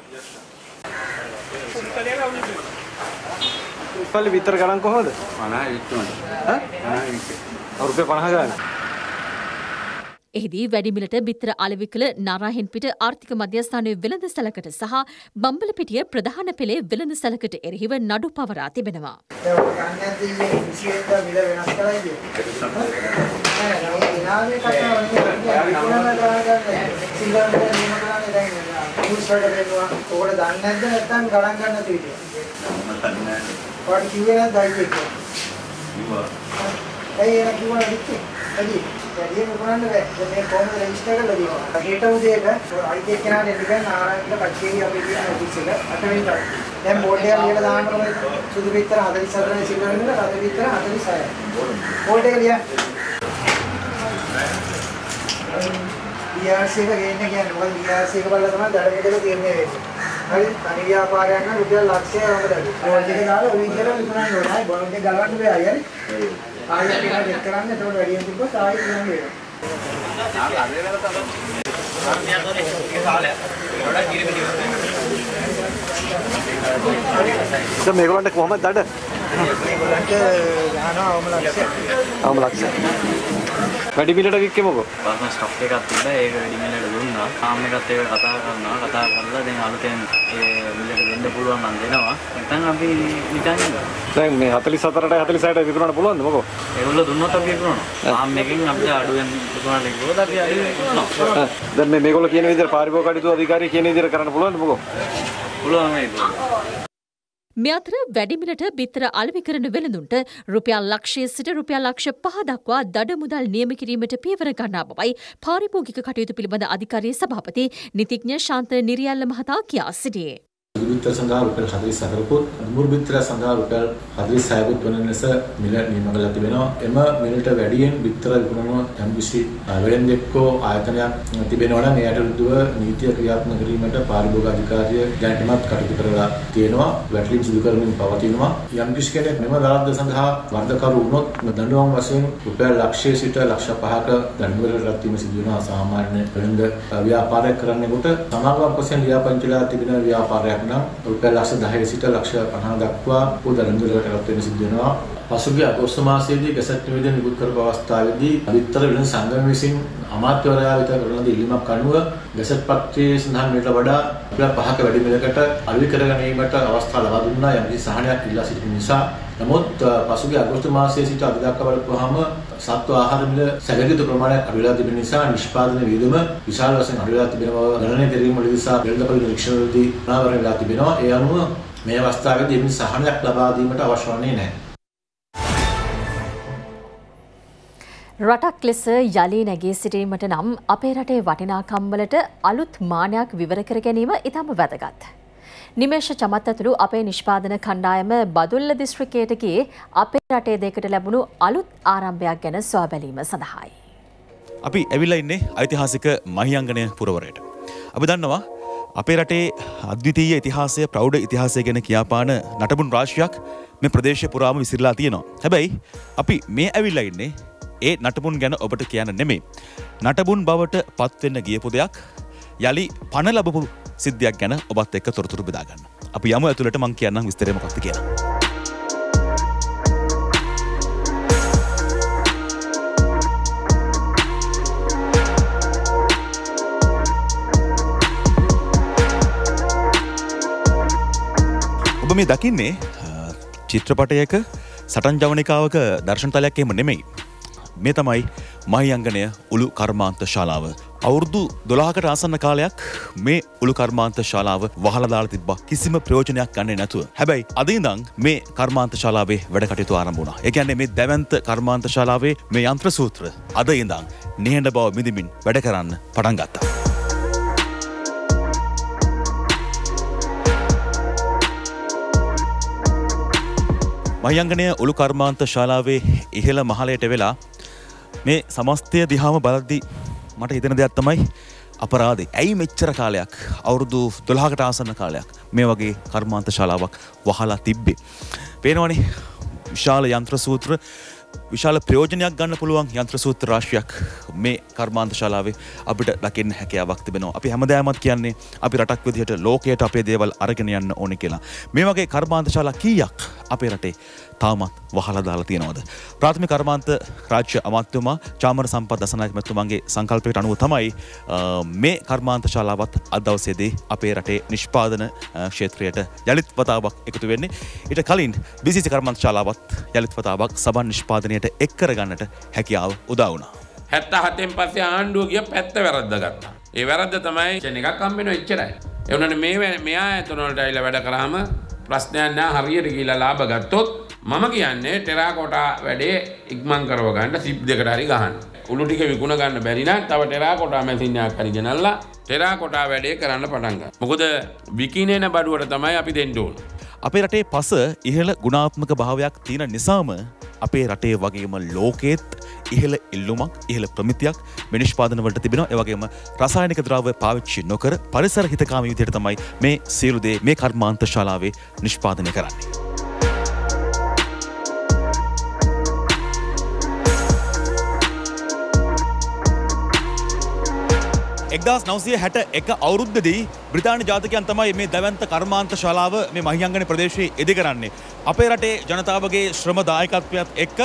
පල්ලි විතර ගණන් කොහොමද? 50 විත්තුමද? ඈ? 50 විත්තු. රුපියල් 50 ගාන. එහිදී වැඩිමිලට බිත්තර අලෙවි කළ නාරාහෙන් පිට ආර්ථික මධ්‍යස්ථානයේ වෙළඳ සැලකට සහ බම්බලපිටිය ප්‍රධාන පෙළේ වෙළඳ සැලකට එරෙහිව නඩු පවරා තිබෙනවා. ඕකට දන්නේ නැද්ද නැත්නම් ගණන් ගන්න තියෙන්නේ? මම දන්නේ නැහැ. ඔයාලට කිව්වේ නැද්ද අයියේ කියලා? කිව්වා. ඇයි එන කිව්වා නැත්තේ? ඇයි? වැඩි මොකනන්න බෑ. මේ කොහොමද රෙජිස්ටර් කරලා දෙනවා? හෙට උදේට අයියේ කෙනාට එන්න ගන්න ආරාධිත කච්චේරි අපේ තියෙන ඔෆිස් එක අට වෙනිදා. දැන් බෝඩ් එක ලියලා දාන්න ඕනේ. සුදු පිටර 44 සිල්වර නෙමෙයි රතු පිටර 46යි. බෝඩ් එක ලියන්න. DRC එක ගේන්න කියන්නේ මොකද DRC එක බලලා තමයි දඩ මෙඩක තීරණය වෙන්නේ. හරි තනි ව්‍යාපාරයක් නම් රුපියල් ලක්ෂය වමදයි. බෝඩ් එක දාලා ඔය විදිහට විකුණන්න ඕනේ. බෝඩ් එක ගලවන්න බෑ හරි. ආයෙත් ටිකක් දෙක් කරන්න එතකොට වැඩියෙන් තිබ්බොත් ආයෙත් ගන්න වෙනවා. දැන් මේගොල්ලන්ට කොහමද දඩ? මේගොල්ලන්ට ගහනවා අවම ලක්ෂය. අවම ලක්ෂය. වැඩි මිලට වික්කමුකෝ. බස්ම ස්ටොක් එකක් තිබ්බා ඒක වැඩි මිලට දුන්නා. ආම් එකත් ඒක කතා කරනවා. කතා කරලා දැන් අලුතෙන් ඒ මිලට දෙන්න පුළුවන් නම් දෙනවා. නැත්නම් අපි නිකන්. දැන් මේ 44ට 46ට විකුණන්න පුළුවන්ද මොකෝ? ඒගොල්ලෝ දුන්නොත් අපි විකුණනවා. ආම් එකෙන් අපිට අඩුවෙන් විකුණන්න කිව්වොත් අපි අඩුවෙන් විකුණනවා. දැන් මේ මේගොල්ලෝ කියන විදිහට පාරිභෝගික කටයුතු අධිකාරිය කියන විදිහට කරන්න පුළුවන්ද මොකෝ? පුළුවන් නේද? මේ අතර වැඩිමිලට බිත්තර අලෙවි කරන වෙළඳුන්ට රුපියල් ලක්ෂය සිට රුපියල් ලක්ෂ පහ දක්වා දඩ මුදල් නියම කිරීමට පියවර ගන්නා බවයි පාරිභෝගික කටයුතු පිළිබඳ අධිකාරිය සභාපති නිතිඥ ශාන්ත නිරියල්ල මහතා කියා සිටියේ. බිත්තර සඳහා රුපියල් 44කුත් මුල් බිත්තර සඳහා රුපියල් 46කුත් වන ලෙස මිල නියම කරලා තිබෙනවා. එම මිලට වැඩියෙන් බිත්තර විකුණන යම්කිසි වෙළෙන්දෙක්කෝ ආයතනයක් තිබෙනවා නම් එයට විරුද්ධව නීතිය ක්‍රියාත්මක කිරීමට පාරිභෝගික අධිකාරිය දැනටමත් කටයුතු කරලා තියෙනවා. වැටලීම් සිදු කරමින් පවතිනවා. යම්කිසි කෙනෙක් මෙම වැරද්ද සඳහා වර්ධකරු වුණොත් දඬුවම් වශයෙන් රුපියල් ලක්ෂය සිට ලක්ෂ 5ක දඬුවමකට රත් වීම සිදු වෙනවා. සාමාන්‍ය වෙළෙන්ද ව්‍යාපාරයක් කරන්නෙකුට සමාගමක් වශයෙන් ලියාපදිංචිලා තිබෙන ව්‍යාපාරයක් නම් රුපියල් ලක්ෂ 10 සිට ලක්ෂ 50 දක්වා පොදු දඬුවමකට රත් වෙන සිදු වෙනවා. පසුගිය අගෝස්තු මාසයේදී ගැසට් නිවේදනය නිකුත් කරපු අවස්ථාවේදී විතර වෙන සංගම විසින් අමාත්‍යවරයා වෙත කරන ලද ඉල්ලීමක් අනුව ගැසට් පත්‍රයේ සඳහන් වීමට වඩා රුපියල් 5ක වැඩි මිලකට අලෙවි කර ගැනීමට අවස්ථාව ලබා දුන්නා යම් කිසි සහනයක් ඉල්ලා සිටින නිසා නමුත් පසුගිය අගෝස්තු මාසයේ සිට අද දක්වා බලපුවාම සත්ව ආහාර මිල සැලකිත ප්‍රමාණයක් අඩු වෙලා තිබෙන නිසා නිෂ්පාදන වියදම විශාල වශයෙන් අඩු වෙලා තිබෙන බව ගණනය කිරීම නිසා වෙළඳපොළ නිරීක්ෂණවලදී අනාවරණය වෙලා තිබෙනවා. ඒ අනුව මේ අවස්ථාවේදී එවැනි සහනයක් ලබා දීමට අවශ්‍ය වන්නේ නැහැ. රටක් ලෙස යළි නැගී සිටීමට නම් අපේ රටේ වටිනාකම්වලට අලුත් මානයක් විවර කර ගැනීම ඉතාම වැදගත්. නිමේෂ චමත් ඇතුළු අපේ නිෂ්පාදන කණ්ඩායම බදුල්ල දිස්ත්‍රිකයට ගියේ අපේ රටේ දෙකට ලැබුණු අලුත් ආරම්භයක් ගැන සොයා බැලීම සඳහායි. අපි ඇවිල්ලා ඉන්නේ ඓතිහාසික මහියංගනය පුරවරයට. අපි දන්නවා අපේ රටේ අද්විතීය ඉතිහාසය ප්‍රෞඩ ඉතිහාසය ගැන කියාපාන නටබුන් රාශියක් මේ ප්‍රදේශය පුරාම විසිරලා තියෙනවා. හැබැයි අපි මේ ඇවිල්ලා ඉන්නේ ඒ නටබුන් ගැන ඔබට කියන්න නෙමේ. නටබුන් බවට පත්වෙන්න ගියපු දෙයක් යළි පණ ලබපු සිද්ධියක් ගැන ඔබත් එක්ක තොරතුරු බෙදාගන්න. අපි යමු ඇතුළට මං කියන්නම් විස්තරය මොකක්ද කියලා. ඔබ මේ දකින්නේ චිත්‍රපටයක සටන් ජවනිකාවක දර්ශනතලයක් එම නෙමෙයි. මේ තමයි මහියංගනය උළු කර්මාන්ත ශාලාව. අවුරුදු දොලාහකට ආසන්න කාලයක් මේ උළු කර්මාන්ත ශාලාව වහලදාල තිබ කිසිම ප්‍රයෝජනයක් ගන්නේ නැතුව. හැබැයි අදඉදං මේ කර්මාන්ත ශාලාවේ වැඩ කටයුතු ආරම්භුණ. එකන්නේ මේ දැවන්ත කර්මාන්ත ශාලාවේ මේ යන්ත්‍ර සූත්‍ර අද ඉඳං නිහඬ බව මිදිමින් වැඩ කරන්න පටන් ගත්තා. මහියංගනය උළු කර්මාන්ත ශාලාවේ ඉහළ මහලයට වෙලා මේ සමස්තය දිහාම බලද්දි මට හිතන දෙයක් තමයි අපරාධේ. ඇයි මෙච්චර කාලයක්? අවුරුදු දොළහකට ආසන්න කාලයක්. මේ වගේ කර්මාන්ත ශාලාවක් වහලා තිබ්බේ. පේනවනේ විශාල යන්ත්‍ර සූත්‍ර විශාල ප්‍රයෝජනයක් ගන්න පුළුවන් යන්ත්‍ර සූත්‍ර රාශියක් මේ කර්මාන්ත ශාලාවේ අපිට දකින්න හැකියාවක් තිබෙනවා. අපි හැමදාමත් කියන්නේ අපි රටක් විදිහට ලෝකයට අපේ දේවල් අරගෙන යන්න ඕනේ කියලා. මේ වගේ කර්මාන්ත ශාලා කීයක් අපේ රටේ තාමත් වහලා දාලා තියෙනවද. ප්‍රාථමික කර්මාන්ත රාජ්‍ය අමාත්‍යතුමා චාමර සම්පත් දසනායක මැතිතුමන්ගේ සංකල්පයට අනුව තමයි මේ කර්මාන්ත ශාලාවත් අද දවසේදී අපේ රටේ නිෂ්පාදන ක්ෂේත්‍රයට යළිත් වතාවක් එකතු වෙන්නේ. ඊට කලින් බිසිසි කර්මාන්ත ශාලාවත් යළිත් වතාවක් සබන් නිෂ්පාදනයට එක් කරගන්නට හැකියාව උදා වුණා. හැත්ත හතෙන් පස්සේ ආණ්ඩුව ගිය පැත්ත වැරද්ද ගත්තා. ඒ වැරද්ද තමයි චන එකක් කම්බෙන එච්චරයි. එවනට මේ මෙයා ඇතුනොලට අයිල වැඩ කරාම ප්‍රශ්නයක් නෑ හරියට කියලා ලාභ ගත්තොත් මම කියන්නේ ටෙරාකොටා වැඩේ ඉක්මන් කරව ගන්න සිප් දෙකට හරි ගහන්න. උළු ටික විකුණ ගන්න බැරි නම් තව ටෙරාකොටා මැසින්යක් හරි ගෙනල්ලා ටෙරාකොටා වැඩේ කරන්න පටන් ගන්න. මොකද විකිනේන බඩුවට තමයි අපි දෙන්න ඕන. අපේ රටේ පස ඉහළ ගුණාත්මක භාවයක් තියෙන නිසාම අපේ රටේ වගේම ලෝකෙත් ඉහළ ඉල්ලුමක් ඉහළ ප්‍රමිතියක් මිනිෂ්පාදනවලට තිබෙන එවගේම රසායනික ද්‍රව්‍ය පාවිච්චි නොකර පරිසර හිතකාම විදිහට තමයි මේ සියලු දේ මේ කර්මාන්ත ශාලාවේ නිෂ්පාදනය කරන්නේ. එක්දස් නවසය හැට එක අවුරුද්ධදී බ්‍රතාාන ජාතකයන් තමයි මේ දැවන්ත කර්මාන්ත ශලාව මේ මහියංගන ප්‍රදේශයේ එදි කරන්නේ. අපේ රටේ ජනතාවගේ ශ්‍රම දායකත්වයක් එක්ක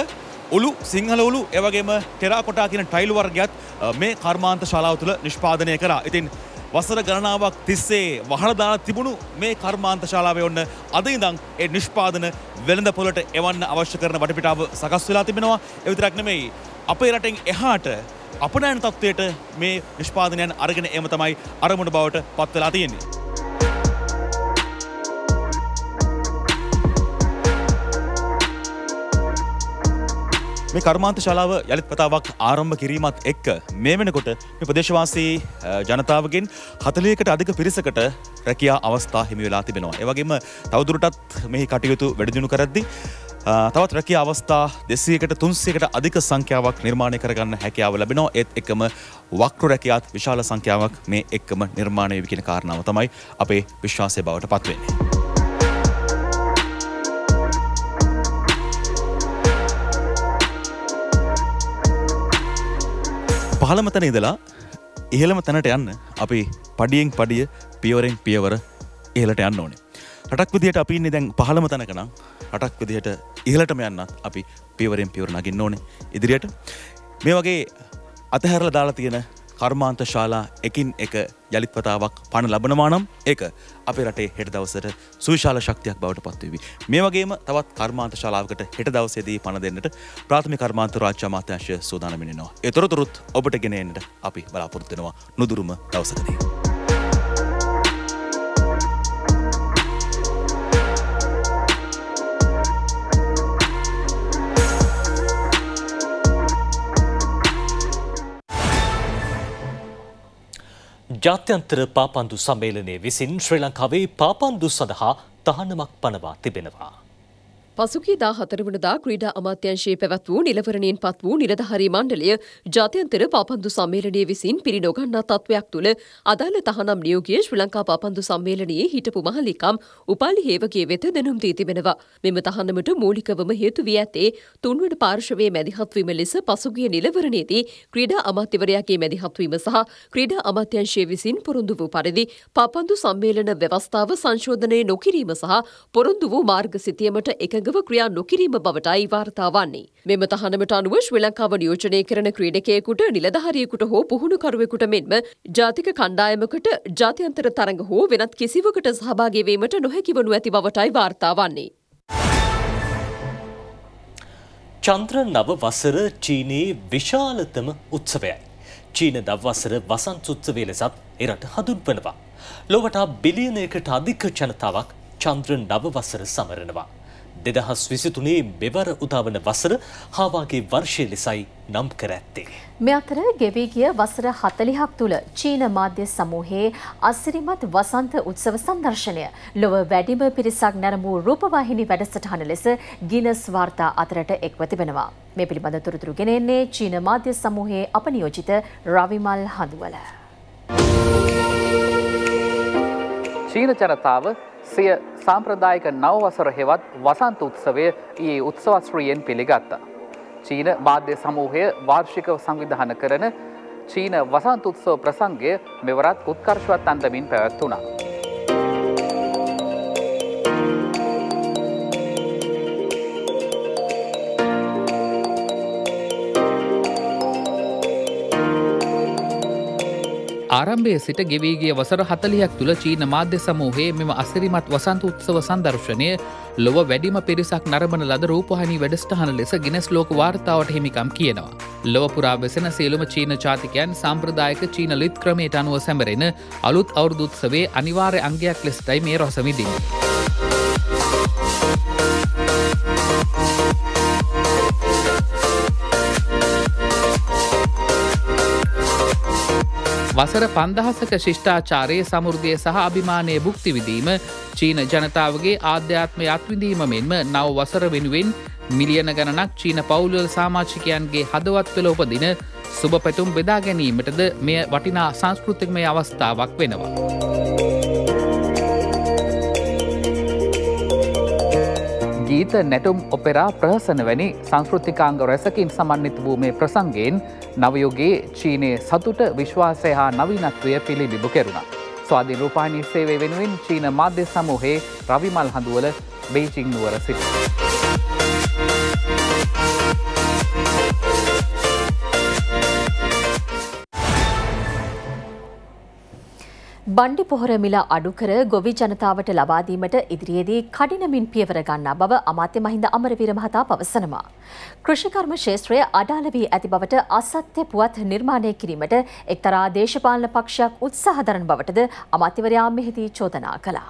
උළු සිංහල උළු එවගේම ටෙරාකොටා කියන ටයිල් වර්ගයක් මේ කර්මාන්ත ශලාව තුළ නිෂ්පාදනය කරා. ඉතින් වසර ගණනාවක් තිස්සේ වහලදාලා තිබුණු මේ කර්මාන්ත ශාලාවේ ඔන්න අද ඉඳන් ඒ නිෂ්පාදන වෙළඳ පොළට එවන්න අවශ්‍ය කරන වටපිටාව සකස් වෙලා තිබෙනවා. ඒ විතරක් නෙමෙයි අපේ රටෙන් එහාට අපනෑන තත්ත්වයට මේ නිෂ්පාදනයන් අරගෙන එම තමයි අරමුණ බවට පත්වෙලා තියෙන්නේ. මේ කර්මාන්ත ශලාව යළිත් පතාවක් ආරම්භ කිරීමත් එක්ක මේ වෙනකොට මේ ප්‍රදේශවාසී ජනතාවගෙන් හතලයකට අධික පිරිසකට රැකයා අවස්ථා හිමි වෙලා තිබෙනවා. ඒවගේම තවදුරටත් මෙහි කටයුතු වැඩදිනු කරද්දි තවත් රැකිය අවස්ථා දෙසයකට තුන්සේකට අධික සංඛ්‍යාවක් නිර්මාණය කරගන්න හැකියාව ලැබෙනවා ඒත් එකම වක්්‍ර රැකයාත් විශාල සංඛ්‍යාවක් මේ එක්කම නිර්මාණය විකින කාරණාව තමයි අපේ විශ්වාසය බවට පත්වෙන්නේ. පහළම තැන ඉදලා ඉහළම තැනට යන්න අපි පඩියෙන් පඩිය පියවරෙන් පියවර ඉහලට යන්න ඕනේ. රටක් විදිහට අපි ඉන්නේ දැන් පහළම තැනක නම් රටක් විදිහට ඉහලටම යන්නත් අපි පියවරෙන් පියවර නගින්න ඕනේ ඉදිරියට මේ වගේ අතහැරල දාලා තියෙන කර්මාන්ත ශාලා එකින් එක යළිත්වතාවක් පණ ලබනවා නම් ඒක අපේ රටේ හෙට දවසට සුවිශාල ශක්තියක් බවට පත්වවී. මේ වගේම තවත් කර්මාන්ත ශලාවකට හෙට දවසේදී පණ දෙන්නට ප්‍රාථමික කර්මාන්ත රාජ්‍ය අමාත්‍යංශය සූදානමිනවා. එතොරතුරුත් ඔබට ගෙනෙන්නට අපි බලාපොරොත්තු වෙනවා නුදුරුම දවසකදී. ජාත්‍යන්තර පාපන්දු සම්මේලනය විසින් ශ්‍රී ලංකාවේ පාපන්දු සඳහා තහනමක් පනවා තිබෙනවා. පසුගියදා හතරවනදා ක්‍රීඩා අමාත්‍යංශයේ පැවැත් වූ නිලවරණයෙන් පත් වූ නිලධහරි මණ්ඩලය ජාත්‍යන්තර පාපන්දු සම්මේලනය විසින් පිරි නොගන්නා තත්ත්වයක් තුළ අදාළ තහනම් නියෝගය ශ්‍රී ලංකා පාපන්දු සම්මේලනයේ හිටපු මහලිකම් උපාලි හේවගේ වෙත දැනුම් දී තිබෙනවා. මෙම තහනමට මූලිකවම හේතු වී ඇත්තේ තුන්වන පාර්ශවයේ මැදිහත්වීම ලෙස පසුගිය නිලවරණයේදී ක්‍රීඩා අමාත්‍යවරයාගේ මැදිහත්වීම සහ ක්‍රීඩා අමාත්‍යංශය විසින් පොරොන්දු වූ පරිදි පාපන්දු සම්මේලන ව්‍යවස්ථාව සංශෝධනය නොකිරීම සහ පොරොන්දු වූ මාර්ග සිතියමට එකඟව ක්‍රියා නොකිරීම බවටයි වාර්තා වන්නේ. මෙම තහනමට අනුව ශ්‍රී ලංකාව නියෝජනය කරන ක්‍රීඩකයෙකුට නිලධාරියෙකුට හෝ පුහුණුකරුවෙකුට මෙන්ම ජාතික කණ්ඩායමකට ජාත්‍යන්තර තරඟ හෝ වෙනත් කිසිවකට සහභාගී වීමට නොහැකි වනු ඇති බවටයි වාර්තා වන්නේ. චන්ද්‍ර නව වසර චීනයේ විශාලතම උත්සවයයි. චීන දවසර වසන්ත උත්සවය ලෙසත් එරට හඳුන්වනවා. ලොවටා බිලියනයකට අධික ජනතාවක් චන්ද්‍ර නව වසර සමරනවා. දෙදහස් විසිතුනේ මෙවර උදාවන වසර හාවාගේ වර්ෂය ලෙසයි නම් කර ඇත්තේ. මෙ අතර ගෙවී ගිය වසර හතලිහක් තුළ චීන මාධ්‍ය සමූහයේ අසිරිමත් වසන්ත උත්සව සංදර්ශනය ලොව වැඩිම පිරිසක් නැරමූ රූපවාහිනි වැඩසටහන ලෙස ගිනස් වාර්තා අතරට එක්ව තිබෙනවා. මේ පිළිබඳ තොරතුරු ගෙනෙන්නේ චීන මාධ්‍ය සමූහයේ අපනියෝජිත රවිමල් හඳුවල. චීන ජනතාව සිය සාම්ප්‍රදායික නවවසර හෙවත් වසන්ත උත්සවය ඊයේ උත්සවශ්‍රියෙන් පිළිගත්තා. චීන මාධ්‍ය සමූහය වාර්ෂිකව සංවිධාන කරන චීන වසන්ත උත්සව ප්‍රසංගය මෙවරත් උත්කර්ශවත් අන්දමින් පැවැත්වුණා. ආරම්භය සිට ගෙවීගේ වසර හතලියක් තුළ චීන මාධ්‍ය සමූහයේ මෙම අසිරිමත් වසන්ත උත්සව සංදර්ශනය ලොව වැඩිම පිරිසක් නරබන ලද රූපහනි වැඩස්ටහන ලෙස ගෙනස් ලෝක වාර්තාවට හිමිකම් කියනවා. ලොවපුරා වෙසෙන සියලුම චීන චාතිකයන් සම්ප්‍රදායක චීන ලිත් ක්‍රමයට අනුව සැමරෙන අලුත් අවුරුදුත්සවේ අනිවාර්ය අංගයක් ලෙස්ටයි මේ රොසමිදින්. වසර පන්දහසක ශිෂ්ඨාචාරයේ සමුෘද්ධය සහ අභිමානය භුක්තිවිදීම චීන ජනතාවගේ ආධ්‍යාත්මය අත්විඳීම මෙන්ම නව වසර වෙනුවෙන් මිලියන ගණනක් චීන පවුලල් සාමාජිකයන්ගේ හදවත් පෙළ උපදින සුභ පැතුම් බෙදා ගැනීමටද මෙය වටිනා සංස්කෘතිකමය අවස්ථාවක් වෙනවා. ගීත නැටුම් ඔපෙරා ප්‍රහසන වැනි සංස්කෘතිකාංග රැසකින් සමන්විත වූ මේ ප්‍රසංගයෙන් නවයෝගේ චීනය සතුට විශ්වාසය හා නවීනත්වය පිළිබිබු කෙරුණ. ස්වාධී රූපාණී සේවේ වෙනුවෙන් චීන මාධ්‍ය සමූහේ රවිමල් හඳුවල බේජිං නුවර සිට. බණ්ඩි පොහොර මිල අඩුකර ගොවි ජනතාවට ලබාදීමට ඉදිරියේදී කඩිනමින් පියවර ගන්නා බව අමාත්‍ය මහින්ද අමරවීර මහතා පවසනවා. කෘෂිකර්ම ශේත්‍රය අඩාල වී ඇති බවට අසත්‍ය පුවත් නිර්මාණය කිරීමට එක්තරා දේශපාලන පක්ෂයක් උත්සාහ දරන බවටද අමාත්‍යවරයා මෙහිදී චෝදනා කළා.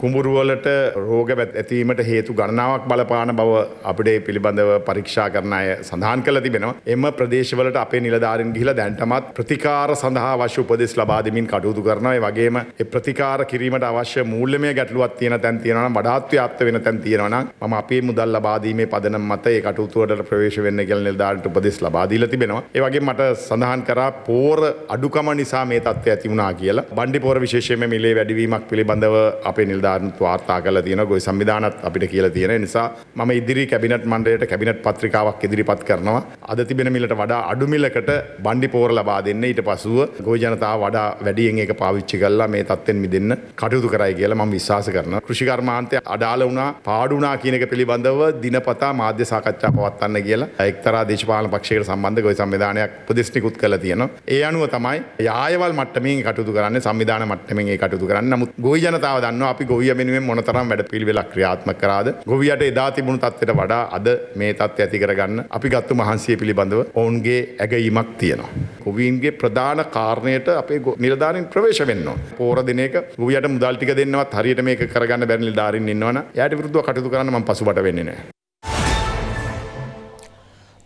කුඹුරුවලට රෝග ඇතීමට හේතු ගණනාවක් බලපාන බව අපිට පිළිබඳව පරීක්ෂා කරන අය සඳහන් කළ තිබෙනවා. එම ප්‍රදේශවලට අපේ නිලධාරින් ගිහිලා දැන්ටමත් ප්‍රතිකාර සඳහා අවශ්‍ය උපදෙස් ලබා දෙමින් කටයුතු කරනවා. ඒ වගේම ඒ ප්‍රතිකාර කිරීමට අවශ්‍ය මූල්‍යමය ගැටලුවක් තියෙන තැන් තියෙනවා නම් වඩාත් ව්‍යාප්ත වෙන තැන් තියෙනවා නම් මම අපේ මුදල් ලබා දීමේ පදනම මත ඒ කටයුතු වලට ප්‍රවේශ වෙන්න කියලා නිලධාරීන්ට උපදෙස් ලබා දීලා තිබෙනවා. ඒ වගේම මට සඳහන් කරා පෝර අඩුකම නිසා මේ තත්ත්වය ඇති වුණා කියලා. බණ්ඩි පෝර විශේෂයෙන්ම මිලේ වැඩිවීමක් පිළිබඳව අපේ නිලධාරීන් නිලධාරනුත් වාර්තා කරලා තියෙනවා. ගොවි සංවිධානත් අපිට කියලා තියෙන නිසා මම ඉදිරි කැබිනට් මණ්ඩලයට කැබිනට් පත්‍රිකාවක් ඉදිරිපත් කරනවා. අද තිබෙන මිලට වඩා අඩු මිලකට බණ්ඩි පෝර ලබා දෙන්න. ඊට පසුව ගොවි ජනතාව වඩා වැඩියෙන් ඒක පාවිච්චි කරලා මේ තත්ත්වෙන් මිදෙන්න කටයුතු කරයි කියලා මම විශ්වාස කරනවා. කෘෂිකර්මාන්තය අඩාල වුණා පාඩු වුණා කියන එක පිළිබඳව දිනපතා මාධ්‍ය සාකච්ඡා පවත්වන්න කියලා එක්තරා දේශපාලන පක්ෂයකට සම්බන්ධ ගොවි සංවිධානයක් උපදෙස් නිකුත් කරලා තියෙනවා. ඒ අනුව තමයි යායවල් මට්ටමින් කටයුතු කරන්නේ සංවිධාන මට්ටමින් ඒ කටයුතු කරන්නේ. නමුත් ගොවි ජනතාව දන්නවා අපි ගොවිය වෙනුවෙන් මොනතරම් වැඩ පිළිවෙලක් ක්‍රියාත්මක කරාද? ගොවියට එදා තිබුණු තත්ත්වයට වඩා අද මේ තත්ත්වය ඇති කරගන්න අපි ගත්තු මහන්සිය පිළිබඳව ඔවුන්ගේ ඇගීමක් තියෙනවා. ගොවීන්ගේ ප්‍රධාන කාරණයට අපේ නිලධාරීන් ප්‍රවේශ වෙන්න ඕන. පෝර දින එක ගොවියට මුදල් ටික දෙන්නවත් හරියට මේක කරගන්න බැරි නිලධාරීන් ඉන්නවනම් එයාට විරුද්ධව කටයුතු කරන්න මම පසුබට වෙන්නේ නැහැ.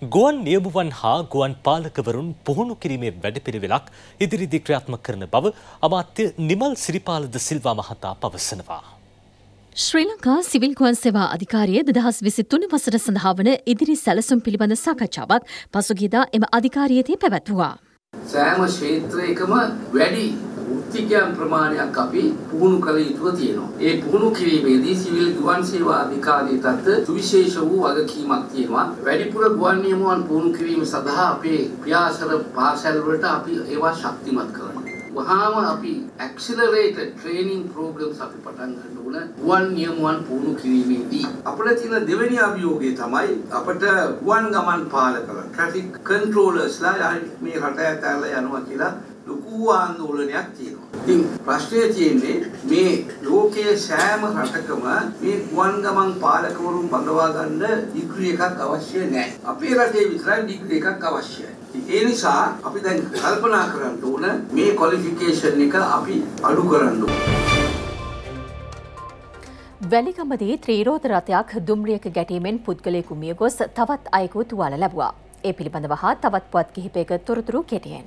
ගුවන් නියමුවන් හා ගුවන් පාලකවරුන් පුහුණු කිරීමේ වැඩපිළිවෙලක් ඉදිරිදි ක්‍රියාත්මක කරන බව අමාත්‍ය නිමල් සිරිපාලද සිල්වා මහතා පවසනවා. ශ්‍රී ලංකා සිවිල් ගුවන් සේවා අධිකාරිය දෙදහස් විසි තුන වසර සඳහා වන ඉදිරි සැලසුම් පිළිබඳ සාකච්ඡාවක් පසුගියදා එම අධිකාරියතේ පැවැත්වවා. සෑම ක්ෂේත්‍රයකම වැඩි වෘත්තිකයන් ප්‍රමාණයක් අපි පුහුණු කළ යුතුව තියෙනවා. ඒ පුහුණු කිරීමේදී සිවිල් ගුවන් සේවා අධිකාරියටත් සුවිශේෂ වූ වගකීමක් තියෙනවා. වැඩිපුර ගුවන් නියමුවන් පුහුණු කිරීම සඳහා අපේ ක්‍රියාසර පාසල් වලට අපි ඒවා ශක්තිමත් කරනවා. වහාම අපි ඇක්සිලරේටඩ් ට්‍රේනින් ප්‍රෝග්‍රම්ස් අපි පටන් ගන්න ඕන ගුවන් නියමුවන් පුහුණු කිරීමේදී අපිට තියෙන දෙවෙනි අභියෝගය තමයි අපිට ගුවන් ගමන් පාලකලා ට්‍රැෆික් කන්ට්‍රෝලර්ස්ලා මේ රට ඇතැල්ලා යනවා කියලා ලොකු ආందోලනයක් තියෙනවා. ඉතින් ප්‍රශ්නය තියෙන්නේ මේ ලෝකයේ සෑම රටකම මේ ගුවන් ගමන් පාලකවරුන් බඳවා ගන්න ඩිග්‍රී එකක් අවශ්‍ය නැහැ. අපේ රටේ විතරයි ඩිග්‍රී එකක් අවශ්‍යයි. ඒ නිසා අපි දැන් කල්පනා කරන්න ඕන මේ ක්වොලිෆිකේෂන් එක අපි අඩු කරන්න ඕන. වැලිගමදී ත්‍රීරෝධ රථයක් දුම්රියක ගැටීමෙන් පුද්ගලයෙකු මිය ගොස් තවත් අයෙකු තුවාල ලැබුවා. ඒ පිළිබඳව හා තවත් පුවත් කිහිපයක තොරතුරු කෙටියෙන්.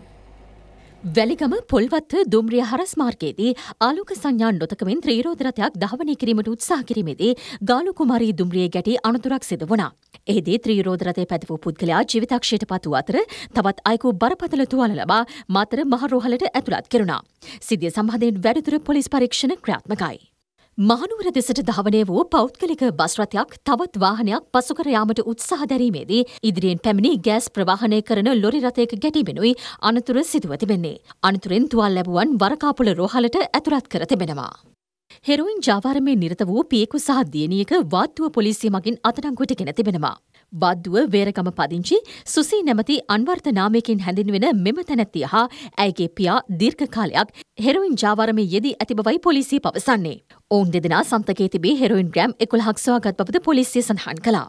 වැලිගම පොල්වත්ත දුම්රිය හරස් මාර්ගයේදී ආලෝක සංඥා නොතකමින් ත්‍රීරෝධ රථයක් ධාවනය කිරීමට උත්සාහ කිරීමේදී ගාලු කුමාරී දුම්රියේ ගැටි අනතුරක් සිදු වුණා. එහිදී ත්‍රීරෝධ රථය පැද වූ පුද්ගලයා ජීවිතක්ෂයට පත් වූ අතර තවත් අයෙකු බරපතල තුවාල ලබා මාතර මහරෝහලට ඇතුළත් කෙරුණා. සිද්ධිය සම්බන්ධයෙන් වැඩිදුර පොලිස් පරීක්ෂණ ක්‍රියාත්මකයි. මහනුවර දෙසට ධාවනය වූ පෞද්ගලික බස් රථයක් තවත් වාහනයක් පසුකර යාමට උත්සාහ දැරීමේදී ඉදිරියෙන් පැමිණි ගෑස් ප්‍රවාහනය කරන ලොරි රථයක ගැටීමෙනුයි අනතුර සිදුව තිබෙන්නේ. අනතුරෙන් තුවාල් ලැබුවන් වරකාපුල රෝහලට ඇතුළත් කර තිබෙනවා. හෙරොයින් ජාවාරමේ නිරත වූ පියෙකු සහ දියණියක වාත්තුව පොලිසිය මගින් අතනංගුවට ගෙන තිබෙනවා. බද්දුව වේරගම පදිංචි සුසී නැමති අන්වර්ථ නාමයකින් හැඳින්වෙන මෙම තැනැත්තිය හා ඇයගේ පියා දීර්ඝ කාලයක් හෙරොයින් ජාවාරමේ යෙදී ඇති බවයි පොලිසිය පවසන්නේ. ඔවුන් දෙදෙනා සන්තකයේ තිබී හෙරොයින් ග්‍රෑම් එකොළහක් සොයාගත් බවද පොලිසිය සඳහන් කළා.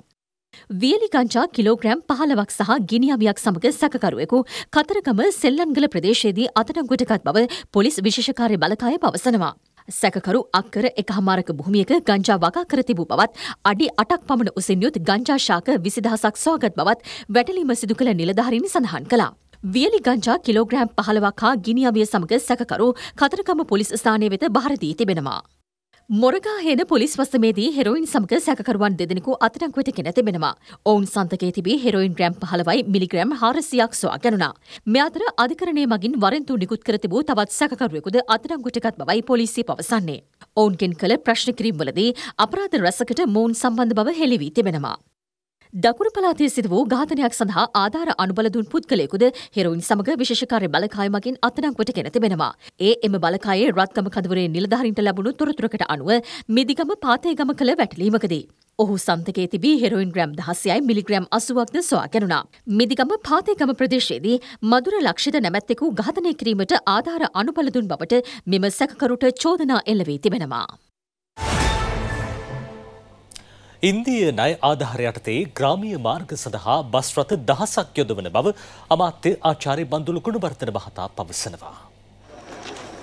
වියලි ගංජා කිලෝග්‍රෑම් පහලවක් සහ ගිනිියවියක් සමඟ සැකකරුවෙකු කතරගම සෙල්ලන්ගල ප්‍රදේශයේදී අතනංගුටගත් බව පොලිස් විශේෂකාරය බලකාය පවසනවා. සැකකරු අක්කර එක හමාරක භූමියක ගංජා වගා කර තිබූ බවත් අඩි අටක් පමණ උසින් යුත් ගංජා ශාක විසිදහසක් සොයාගත් බවත් වැටලීම සිදු කළ නිලධාරීන් සඳහන් කළා. වියලි ගංජා කිලෝග්‍රෑම් පහලවක් හා ගිනිියවිය සමඟ සැකකරු කතරකම පොලිස් ස්ථානය වෙත භාරදී තිබෙනවා. මොරගාහේන පොලිස් වසමේදී හෙරොයින් සමග සැකරුවන් දෙදෙනෙකු අතටංකුවට ගෙන තිබෙනවා. ඔවුන් සන්තකේ තිබී හෙරොයින් ග්‍රෑම් පහලවයි මිලිග්‍රෑම් හාරසියක් සොයා ගැනුණා. මෙ අතර අධිකරණය මගින් වරෙන්තු නිකුත් කර තිබූ තවත් සැකරුවෙකුද අතටංකුටගත් බවයි පොලිසිය පවසන්නේ. ඔවුන්ගෙන් කළ ප්‍රශ්න කිරීම්වලදී අපරාධ රැසකට මොවුන් සම්බන්ධ බව හෙළිවී තිබෙනවා. දකුණු පලාතේ සිද වූ ඝාතනයක් සඳහා ආධාර අනුබල දුන් පුද්ගලයෙකුද හෙරොයින් සමග විශේෂකාර්ය බලකාය මගින් අත්අඩංගුවට ගෙන තිබෙනවා. ඒ එම බලකායේ රත්ගම කඳවුරේ නිලධාරීන්ට ලැබුණු තොරතුරකට අනුව මිදිගම පාතේගම කළ වැටලීමකදී. ඔහු සන්තකේ තිබී හෙරොයින් ග්‍රෑම් දහසයයි මිලිග්‍රෑම් අසුවක්ද සොයා ගැනුණා. මිදිගම පාතේගම ප්‍රදේශයේදී මදුර ලක්ෂිත නැමැත්තෙකු ඝාතනය කිරීමට ආධාර අනුබල දුන් බවට මෙම සැකකරුට චෝදනා එල්ල වී තිබෙනවා. ඉන්දිය ණය ආධාර යටතේ ග්‍රාමීය මාර්ග සඳහා බස් රථ දහසක් යොදවන බව අමාත්‍ය ආචාර්ය බන්දුල ගුණවර්ධන මහතා පවසනවා.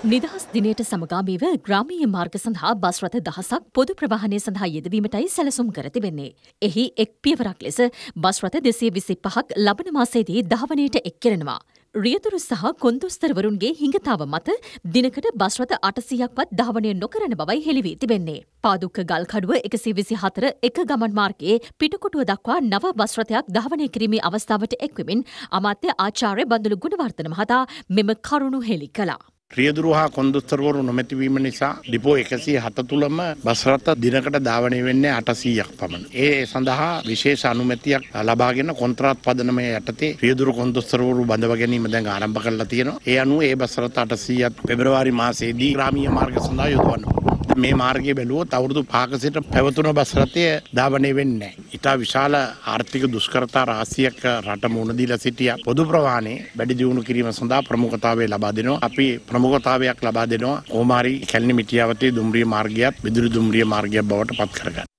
නිදහස් දිනයට සමගාමීව ග්‍රාමීය මාර්ග සඳහා බස් රථ දහසක් පොදු ප්‍රවාහනය සඳහා යෙදවීමටයි සැලසුම් කර තිබෙන්නේ. එහි එක් පියවරක් ලෙස බස් රථ දෙසිය විසි පහක් ලබන මාසේදී දහවනයට එක් කෙරෙනවා. රියතුරු සහ කොන්දොස්තරවරුන්ගේ හිඟතාව මත දිනකට බස්රථ අටසීයක්වත් ධාවනය නොකරන බවයි හෙළිවී තිබෙන්නේ. පාදුක්ක ගල්කඩුව එකසි විසි හතර එක ගමන් මාර්ගයේ පිටකොටුව දක්වා නව බස්රථයක් ධාවනය කිරීමේ අවස්ථාවට එක්වමින් අමාත්‍ය ආචාර්ය බඳුළු ගුණවර්තන මහතා මෙම කරුණු හෙළි කළා. රියදුරු හා කොන්දොස්තරවරු නොමැතිවීම නිසා ඩිපෝ එකසිය හත තුළම බස්රත්ත දිනකට ධාවනය වෙන්නේ අටසීයක් පමණ. ඒ සඳහා විශේෂ අනුමැතියක් ලබාගෙන කොන්ත්‍රාත් පදනමය යටතේ රියදුරු කොන්දොස්තරවරු බඳව ගැනීම දැන් ආරම්භ කරලා තියෙනවා. ඒ අනුව ඒ බස්රත් අටසීයත් පෙබරවාරි මාසයේදී ග්‍රාමීය මාර්ග සඳහා යොදවන්න මේ මාර්ගය බැලුවොත් අවුරුදු පාකසිට පැවතුන බස්රතය ධාවනය වෙන්නේ. ඉතා විශාල ආර්ථික දුෂ්කරතා රාසියක් රට මුණදීලා සිටිය පොදු ප්‍රවාණය වැඩි දියුණු කිරීම සඳහා ප්‍රමුඛතාවය ලබා දෙනවා. අපි ප්‍රමුඛතාවයක් ලබා දෙනවා ඕමාරි කැලණි මිටියාවතේ දුම්රිය මාර්ගයත් විදුලි දුම්රිය මාර්ගයක් බවට පත් කරගන්න.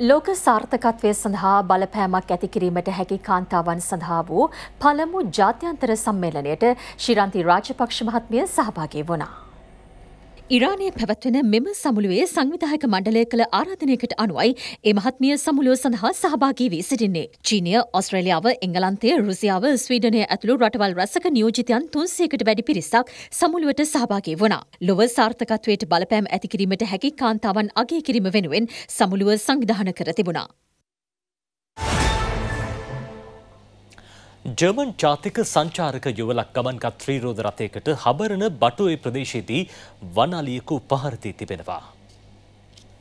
ලෝක සාර්ථකත්වය සඳහා බලපෑමක් ඇති කිරීමට හැකි කාන්තාවන් සඳහා වූ පළමු ජාත්‍යන්තර සම්මේලනයට ශිරන්ති රාජපක්ෂ මහත්මිය සහභාගී වුණා. ඉරානයේ පැවැත්වෙන මෙම සමුළුවේ සංවිධායක මණ්ඩලය කළ ආරාධනයකට අනුවයි ඒ මහත්මිය සමුළුව සඳහා සහභාගී වී සිටින්නේ. චීනය, ඔස්ට්‍රේලියාව, එංගලන්තය, රුසියාව, ස්වීඩනය ඇතුළු රටවල් රැසක නියෝජිතයන් තුන්සියකට වැඩි පිරිසක් සමුළුවට සහභාගී වුණා. ලොව සාර්ථකත්වයට බලපෑම් ඇති කිරීමට හැකි කාන්තාවන් අගය කිරීම වෙනුවෙන් සමුළුව සංවිධාන කර තිබුණා. ජර්මන් ජාතික සංචාරක යුවලක් ගමන්ගත් ත්‍රීරෝධ රථයකට හබරණ බටුවේ ප්‍රදේශයේදී වනාලියකු පහර දී තිබෙනවා.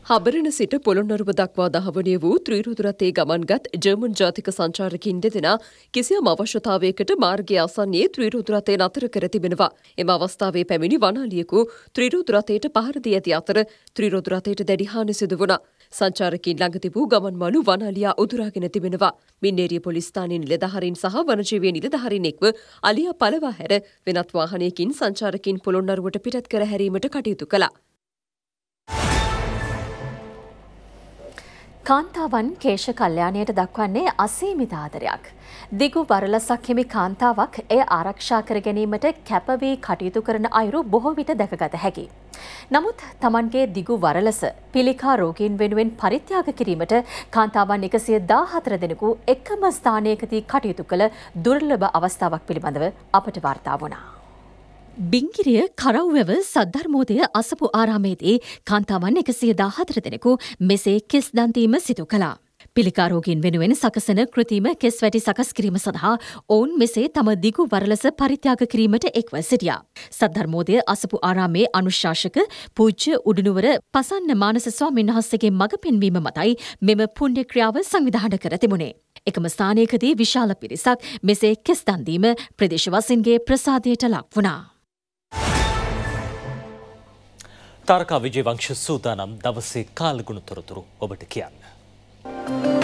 හබරණ සිට පොළොන්නරුව දක්වා දහවනය වූ ත්‍රීරුදුරතේ ගමන්ගත් ජර්මන් ජාතික සංචාරකින් දෙදෙනා කිසියම් අවශ්‍යතාවයකට මාර්ගය අසන්නේ ත්‍රීරුදුරතේ නතර කර තිබෙනවා. එම අවස්ථාවේ පැමිණි වනාලියකු ත්‍රීරුදුරතයට පහර දී ඇති අතර ත්‍රීරුදුරතයට දැඩි හානි සිදු වුණා. සංචාරකින් ළඟ තිබූ ගමන් මළු වනාලියා උදුරාගෙන තිබෙනවා. මින්නේරිය පොලිස්ථානයේ නිලධාරීන් සහ වනජීවී නිලධාරීන් එක්ව අලියා පලවා හැර වෙනත් වාහනයකින් සංචාරකින් පොළොන්නරුවට පිටත් කර හැරීමට කටයුතු කළා. කාන්තාවන් කේශ කල්්‍යයානයට දක්වන්නේ අසීමිත ආදරයක්. දිගු වරලසක් හිමි කාන්තාවක් එය ආරක්ෂා කර ගැනීමට කැපවී කටයුතු කරන අයුරු බොහෝ විට දැකගත හැකි. නමුත් තමන්ගේ දිගු වරලස පිළිකා රෝගීන් වෙනුවෙන් පරිත්‍යාග කිරීමට කාන්තාවන් එකසිය දාහතර දෙනෙකු එක්කම ස්ථානයකදී කටයුතු කළ දුර්ලභ අවස්ථාවක් පිළිබඳව අපට වාර්තා වුණා. බිංගිරිය කරව්වැව සද්ධර්මෝදය අසපු ආරාමේදී කාන්තාවන් එකසිය දාහතර දෙනෙකු මෙසේ කෙස් දන්තීම සිදු කළා. පිළිකාරෝගීන් වෙනුවෙන් සකසන කෘතිම කෙස් වැටි සකස් කිරීම සඳහා ඔවුන් මෙසේ තම දිගු වරලස පරිත්‍යාග කිරීමට එක්ව සිටියා. සද්ධර්මෝදය අසපු ආරාමේ අනුශාසක පූජ්‍ය උඩුනුවර පසන්න මානස ස්වාමීන් වහන්සේගේ මඟ පෙන්වීම මතයි මෙම පුණ්‍ය ක්‍රියාව සංවිධානය කර තිබුණේ. එකම ස්ථානයකදී විශාල පිරිසක් මෙසේ කෙස් දන් දීම ප්‍රදේශවාසීන්ගේ ප්‍රසාදයට ලක් වුණා. තාරකා විජයවංශ සූදානම් දවසේ කාලගුණ තොරතුරු ඔබට කියන්න. Thank you.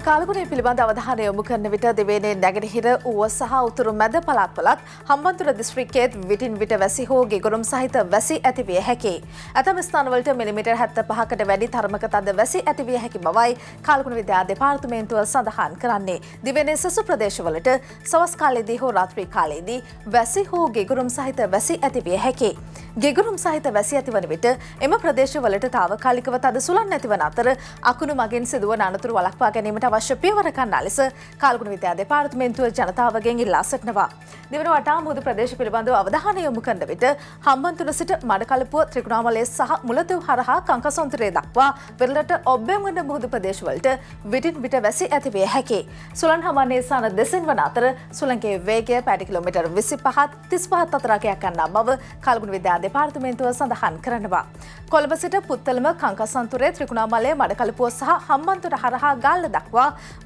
කාලගුණය පිළිබඳ අවධානය යොමු කරන විට දෙවේනේ නැගෙනහිර ඌව සහ උතුරු මැද පළාත්වලත් හම්බන්තොට දිස්ත්‍රික්කයේත් විටින් විට වැසි හෝ ගෙගුරුම් සහිත වැසි ඇතිවිය හැකි. ඇතම ස්ථානවලට මිලිමිටර් හැත්ත පහකට වැඩි තරමක තද වැසි ඇතිවිය හැකි බවයි කාලගුණ විද්‍යා දෙපාර්තමේන්තුව සඳහන් කරන්නේ. දිවෙනේ සසු ප්‍රදේශවලට සවස් කාලයේදී හෝ රාත්‍රී කාලයේදී වැසි හෝ ගෙගුරුම් සහිත වැසි ඇතිවිය හැකි. ගෙගුරුම් සහිත වැසි ඇතිවන විට එම ප්‍රදේශවලට තාවකාලිකව තද සුළන් ඇතිවන අතර අකුණු මගින් සිදුවන අනතුරු වළක්වා ගැනීමට අවශ්‍ය පියවර ගන්නා ලෙස කාල්ගුණ විද්‍යා දෙපාර්තමේන්තුව ජනතාවගෙන් ඉල්ලා සිටිනවා. දෙවන වටා මුහුදු ප්‍රදේශ පිළිබඳව අවධානය යොමු කරන විට හම්බන්තොට සිට මඩකලපුව ත්‍රිකුණාමලය සහ මුලතිව් හරහා කංකසොන්තරය දක්වා පෙරලට ඔබ්බෙන් වන මුහුදු ප්‍රදේශවලට විටින් විට වැසි ඇතිවිය හැකි. සුළන් හමන්නේ සාන දෙසෙන් වන අතර සුළන්ගේ වේගය පැඩි කිලෝමිටර් විසි පහත් තිස් පහත් අතරකයක් යන්නා බව කාල්ගුණ විද්‍යා දෙපාර්තමේන්තුව සඳහන් කරනවා. කොළඹ සිට පුත්තලම කංකසන්තුරේ ත්‍රිකුණාමලය මඩකලපුව සහ හම්බන්තොට හරහා ගල්ල දක්වා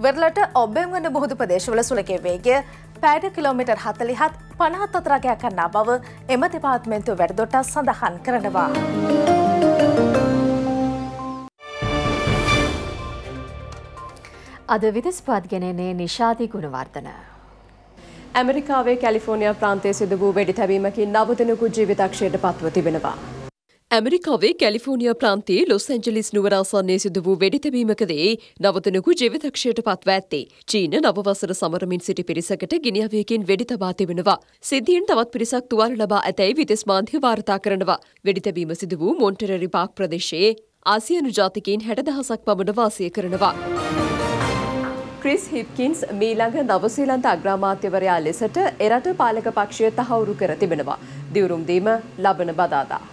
වෙරලට ඔබ්බෙන් වන මුහුදු ප්‍රදේශවල සුළගේ වේගය පෑඩ කිලෝමිටර් හතලිහත් පනහත් අතරගයක් කන්නා බව එම දෙපාත්මෙන්තු වැඩදොට සඳහන් කරනවා. අද විදෙස් පාත්ගෙනනේ නිශාති ගුණවර්ධන. ඇමරිකාවේ කැලිෆෝනියා ප්‍රාන්තයේ සිදු වූ වෙඩි තැබීමකින් නවදෙනෙකු ජීවිතක්ෂයට පත්ව තිබෙනවා. ඇමරිකාවේ කැලිෆෝනියා ප්‍රාන්තයේ ලොස් ඇන්ජලිස් නුවර ආසන්නයේ සිදු වූ වෙඩිතැබීමකදී නවතනෙකු ජීවිතක්ෂයට පත්ව ඇත්තේ. චීන නවවසර සමරමින් සිටි පිරිසකට ගිනියවයකින් වෙඩි තබා තිබෙනවා. සිද්ධියෙන් තවත් පිරිසක් තුවාල ලබා ඇතැයි විදෙස් මාධ්‍ය වාර්තා කරනවා. වෙඩිතැබීම සිදු වූ මොන්ටරරි පාක් ප්‍රදේශයේ ආසියනු ජාතිකයින් හැට දහසක් පමණ වාසය කරනවා. ක්‍රිස් හිප්කින්ස් මීළඟ නවසීලන්ත අග්‍රාමාත්‍යවරයා ලෙසට එරට පාලක පක්ෂය තහවුරු කර තිබෙනවා. දිවුරුම් දීම ලබන බදාදා.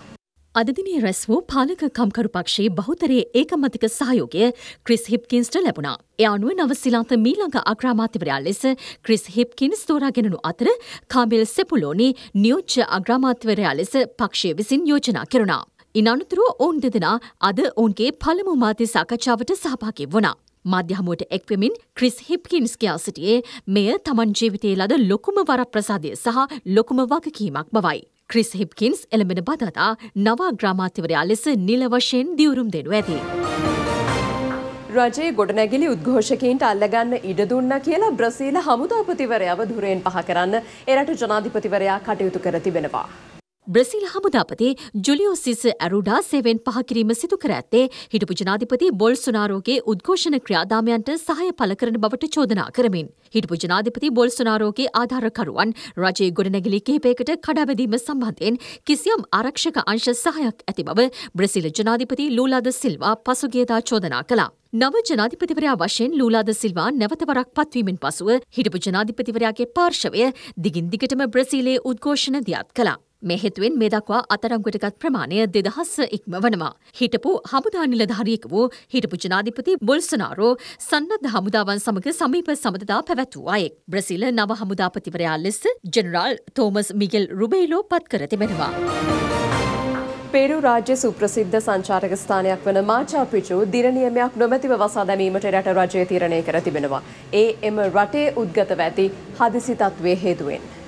අදදිනේ රැස් වූ පාලක කම්කරු පක්ෂයේ බහුතරයේ ඒකමතික සහයෝගය ක්‍රිස් හිප්කින්ස්ට ලැබුණා. එය අනුව නවසිලාන්ත මීළඟ අග්‍රාමාත්‍යවරයා ලෙස ක්‍රිස් හිප්කින්ස් තෝරාගෙනනු අතර කාබිල් සෙපුලෝනි නියෝජ්‍ය අග්‍රාමාත්‍යවරයා ලෙස පක්ෂය විසින් යෝජනා කෙරුණා. ඉන් අනතුරුව ඔවුන් දෙදෙනා අද ඔවුන්ගේ පළමු මාධ්‍ය සාකච්ඡාවට සහභාගී වුණා. මාධ්‍ය හමුවට එක්වෙමින් ක්‍රිස් හිප්කින්ස් කියා සිටියේ මෙය තමන් ජීවිතයේ ලද ලොකුම වරප්‍රසාදය සහ ලොකුම වගකීමක් බවයි. ක්‍රිස් හිප්කින්ස් එළඹෙන බදතා නව ග්‍රාමාත්‍යවරයා ලෙස නිල වශයෙන් දියුරුම් දෙනු ඇති. රජයේ ගොඩනැගිලි උද්ඝෝෂකයින්ට අල්ලගන්න ඉඩ දුන්න කියලා බ්‍රසීල හමුදාපතිවරයාව දුරයෙන් පහ කරන්න එරට ජනාධිපතිවරයා කටයුතු කර තිබෙනවා. බ්‍රසිල් හමුදාපති ජුලියෝ සිස ඇරුඩා සෙවෙන් පහකිරීම සිදු කර ඇත්තේ හිටපු ජනාධිපති බොල් සුනාරෝගේ උද්ඝෝෂණ ක්‍රියාදාමයන්ට සහය පල කරන බවට චෝදනා කරමින්. හිටපු ජනාධිපති බොල් සුනාරෝගේ ආධාරකරුවන් රජයේ ගොඩනැගිලි කිහිපයකට කඩාවැදීම සම්බන්ධයෙන් කිසියම් ආරක්ෂක අංශ සහයක් ඇති බව බ්‍රසිල් ජනාධිපති ලූලාද සිල්වා පසුගියදා චෝදනා කළා. නව ජනාධිපතිවරයා වශයෙන් ලූලාද සිල්වා නැවතවරක් පත්වීමෙන් පසුව හිටපු ජනාධිපතිවරයාගේ පාර්ශවය දිගින් දිගටම බ්‍රසීලයේ උද්ඝෝෂණ දියත් කළා. මේ හේතුවෙන් මේ දක්වා අතරංගුවටගත් ප්‍රමාණය දෙදහස්ස ඉක්ම වනවා. හිටපු හමුදා නිලධාරියෙක් වූ හිටපු ජනාධිපති බොල්සනාරෝ සන්නද්ධ හමුදාවන් සමග සමීප සමඳතා පැවැත්වූ අයෙක්. බ්‍රසිල නව හමුදාපතිවරයා ලෙස ජෙනරාල් තෝමස් මිගෙල් රුබේලෝ පත් කර තිබෙනවා. පෙරු රාජ්‍ය සුප්‍රසිද්ධ සංචාරක ස්ථානයක් වන මාචාපිචු දිරනියමයක් නොමැතිව වසා දැමීමට රට රජය තීරණය කර තිබෙනවා. ඒ එම රටේ උද්ගතව ඇති හදිසි තත්ත්වය හේතුවෙන්.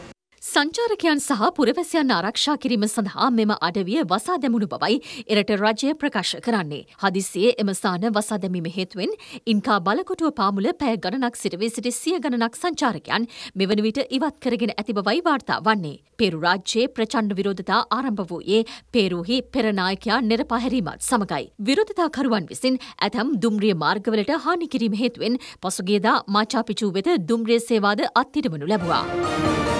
සංචාරකයන් සහ පුරවැසියන් ආරක්ෂා කිරීම සඳහා මෙම අඩවිය වසා දැමුණු බවයි එරට රජය ප්‍රකාශ කරන්නේ. හදිසියේ එම ස්ථාන වසා දැමීම හේතුවෙන් ඉන්කා බලකොටුව පාමුල පැය ගණනක් සිටවී සිටි සිය ගණනක් සංචාරකයන් මෙවන විට ඉවත් කරගෙන ඇති බවයි වාර්තා වන්නේ. පෙරු රාජ්‍යයේ ප්‍රචණ්ඩ විරෝධතා ආරම්භ වූයේ පේරුහි පෙරනායකයා නිරපහැරීමත් සමගයි. විරෝධතාකරුවන් විසින් ඇතැම් දුම්රිය මාර්ගවලට හානි කිරීම හේතුවෙන් පසුගියදා මාචාපිචූ වෙත දුම්රිය සේවාද අත්තිරවනු ලැබවා.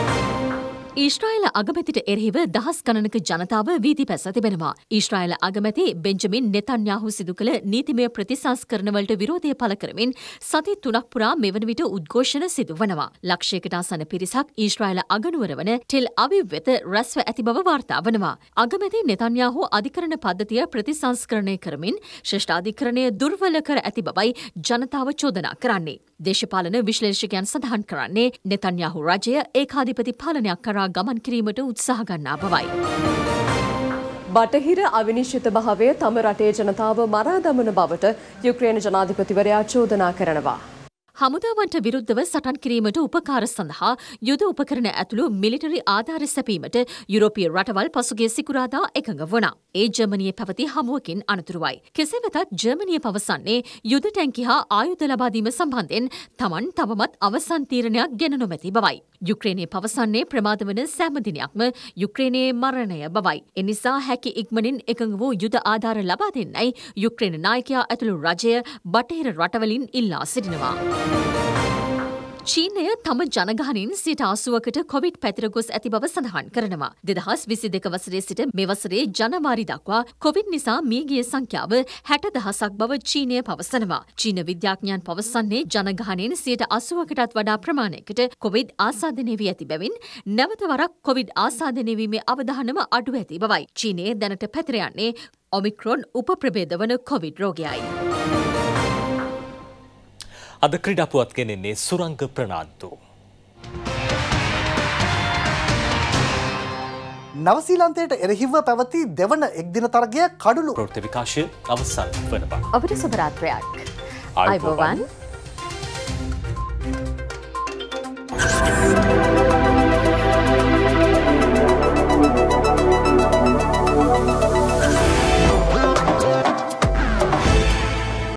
ඊශ්‍රයිල අගමැතිට එරෙහිව දහස් ගණනක ජනතාව වීදි පැස තිබෙනවා. ඊශ්‍රයිල අගමැති බෙන්ජමින් නෙතන්යාහු සිදු කළ නීතිමය ප්‍රතිසංස්කරණවලට විරෝධය පළ කරමින් සති තුනක් පුරා මෙවන විට උද්ඝෝෂණ සිදු වනවා. ලක්ෂයකට ආසන පිරිසක් ඊශ්‍රයිල අගනුවර වන ටෙල් අවිව් වෙත රැස්ව ඇති බව වාර්තා වනවා. අගමැති නෙතන්යාහු අධිකරණ පද්ධතිය ප්‍රතිසංස්කරණය කරමින් ශ්‍රෂ්ඨාධිකරණය දුර්වල කර ඇති බවයි ජනතාව චෝදනා කරන්නේ. දේශපාලන විශ්ලේෂකයන් සඳහන් කරන්නේ නෙතන්යාහු රජය ඒකාධිපති පාලනයක් කරා ගමන් කිරීමට උත්සාහ ගන්නා බවයි. බටහිර අවිනිශ්චිත භාවය තම රටේ ජනතාව මරා දමන බවට යුක්‍රේන ජනාධිපතිවරයා චෝදනා කරනවා. හමුදාවන්ට විරුද්ධව සටන් කිරීමට උපකාර සඳහා යුද උපකරණ ඇතුළු මිලිටරි ආධාර සැපීමට යුරෝපිය රටවල් පසුගේ සිකුරාදා එකඟ වුණා. ඒ ජර්මනිය පැවති හමුවකින් අනතුරුවයි. කෙසේ වෙතත් ජර්මනිය පවසන්නේ යුද ටැංකි හා ආයුධ ලබාදීම සම්බන්ධයෙන් තමන් තවමත් අවසන් තීරණයක් ගෙන නොමැති බවයි. යුක්‍රේනය පවසන්නේ ප්‍රමාද වන සෑමදිනයක්ම යුක්‍රේනයේ මරණය බවයි. එනිසා හැකි ඉක්මනින් එකඟ වූ යුද ආධාර ලබා දෙන්නයි යුක්‍රේන නායකයා ඇතුළු රජය බටහිර රටවලින් ඉල්ලා සිටිනවා. චීනය තම ජනගහනින් සිට ආසුවකට කොවිඩ් පැතිරගොස් ඇති බව සඳහන් කරනවා. දෙදහස් විසි දෙක වසරේ සිට මෙවසරේ ජනවාරි දක්වා කොවිඩ් නිසා මියගිය සංඛ්‍යාව හැට දහසක් බව චීනය පවසනවා. චීන විද්‍යාඥයන් පවසන්නේ ජනගහනෙන් සියට අසුවකටත් වඩා ප්‍රමාණයකට කොවිඩ් ආසාධනය වී ඇති බැවින් නැවතවරක් කොවිඩ් ආසාධනයවීමේ අවධානම අඩු ඇති බවයි. චීනයේ දැනට පැතිරයන්නේ ඔමික්‍රොන් උපප්‍රබේද වන කොවිඩ් රෝගයයි. අද ක්‍රඩපුවත් කෙනෙන්නේ සුරංග ප්‍රනාන්තු. නවසීලන්තයට එරහිව පැවති දෙවන එක්දින තරගය කඩුළු ප්‍රෘත විකාශය අවසන් වන බ. අපට සුභරාත්‍රයක් අයිබෝවන්. Thank you.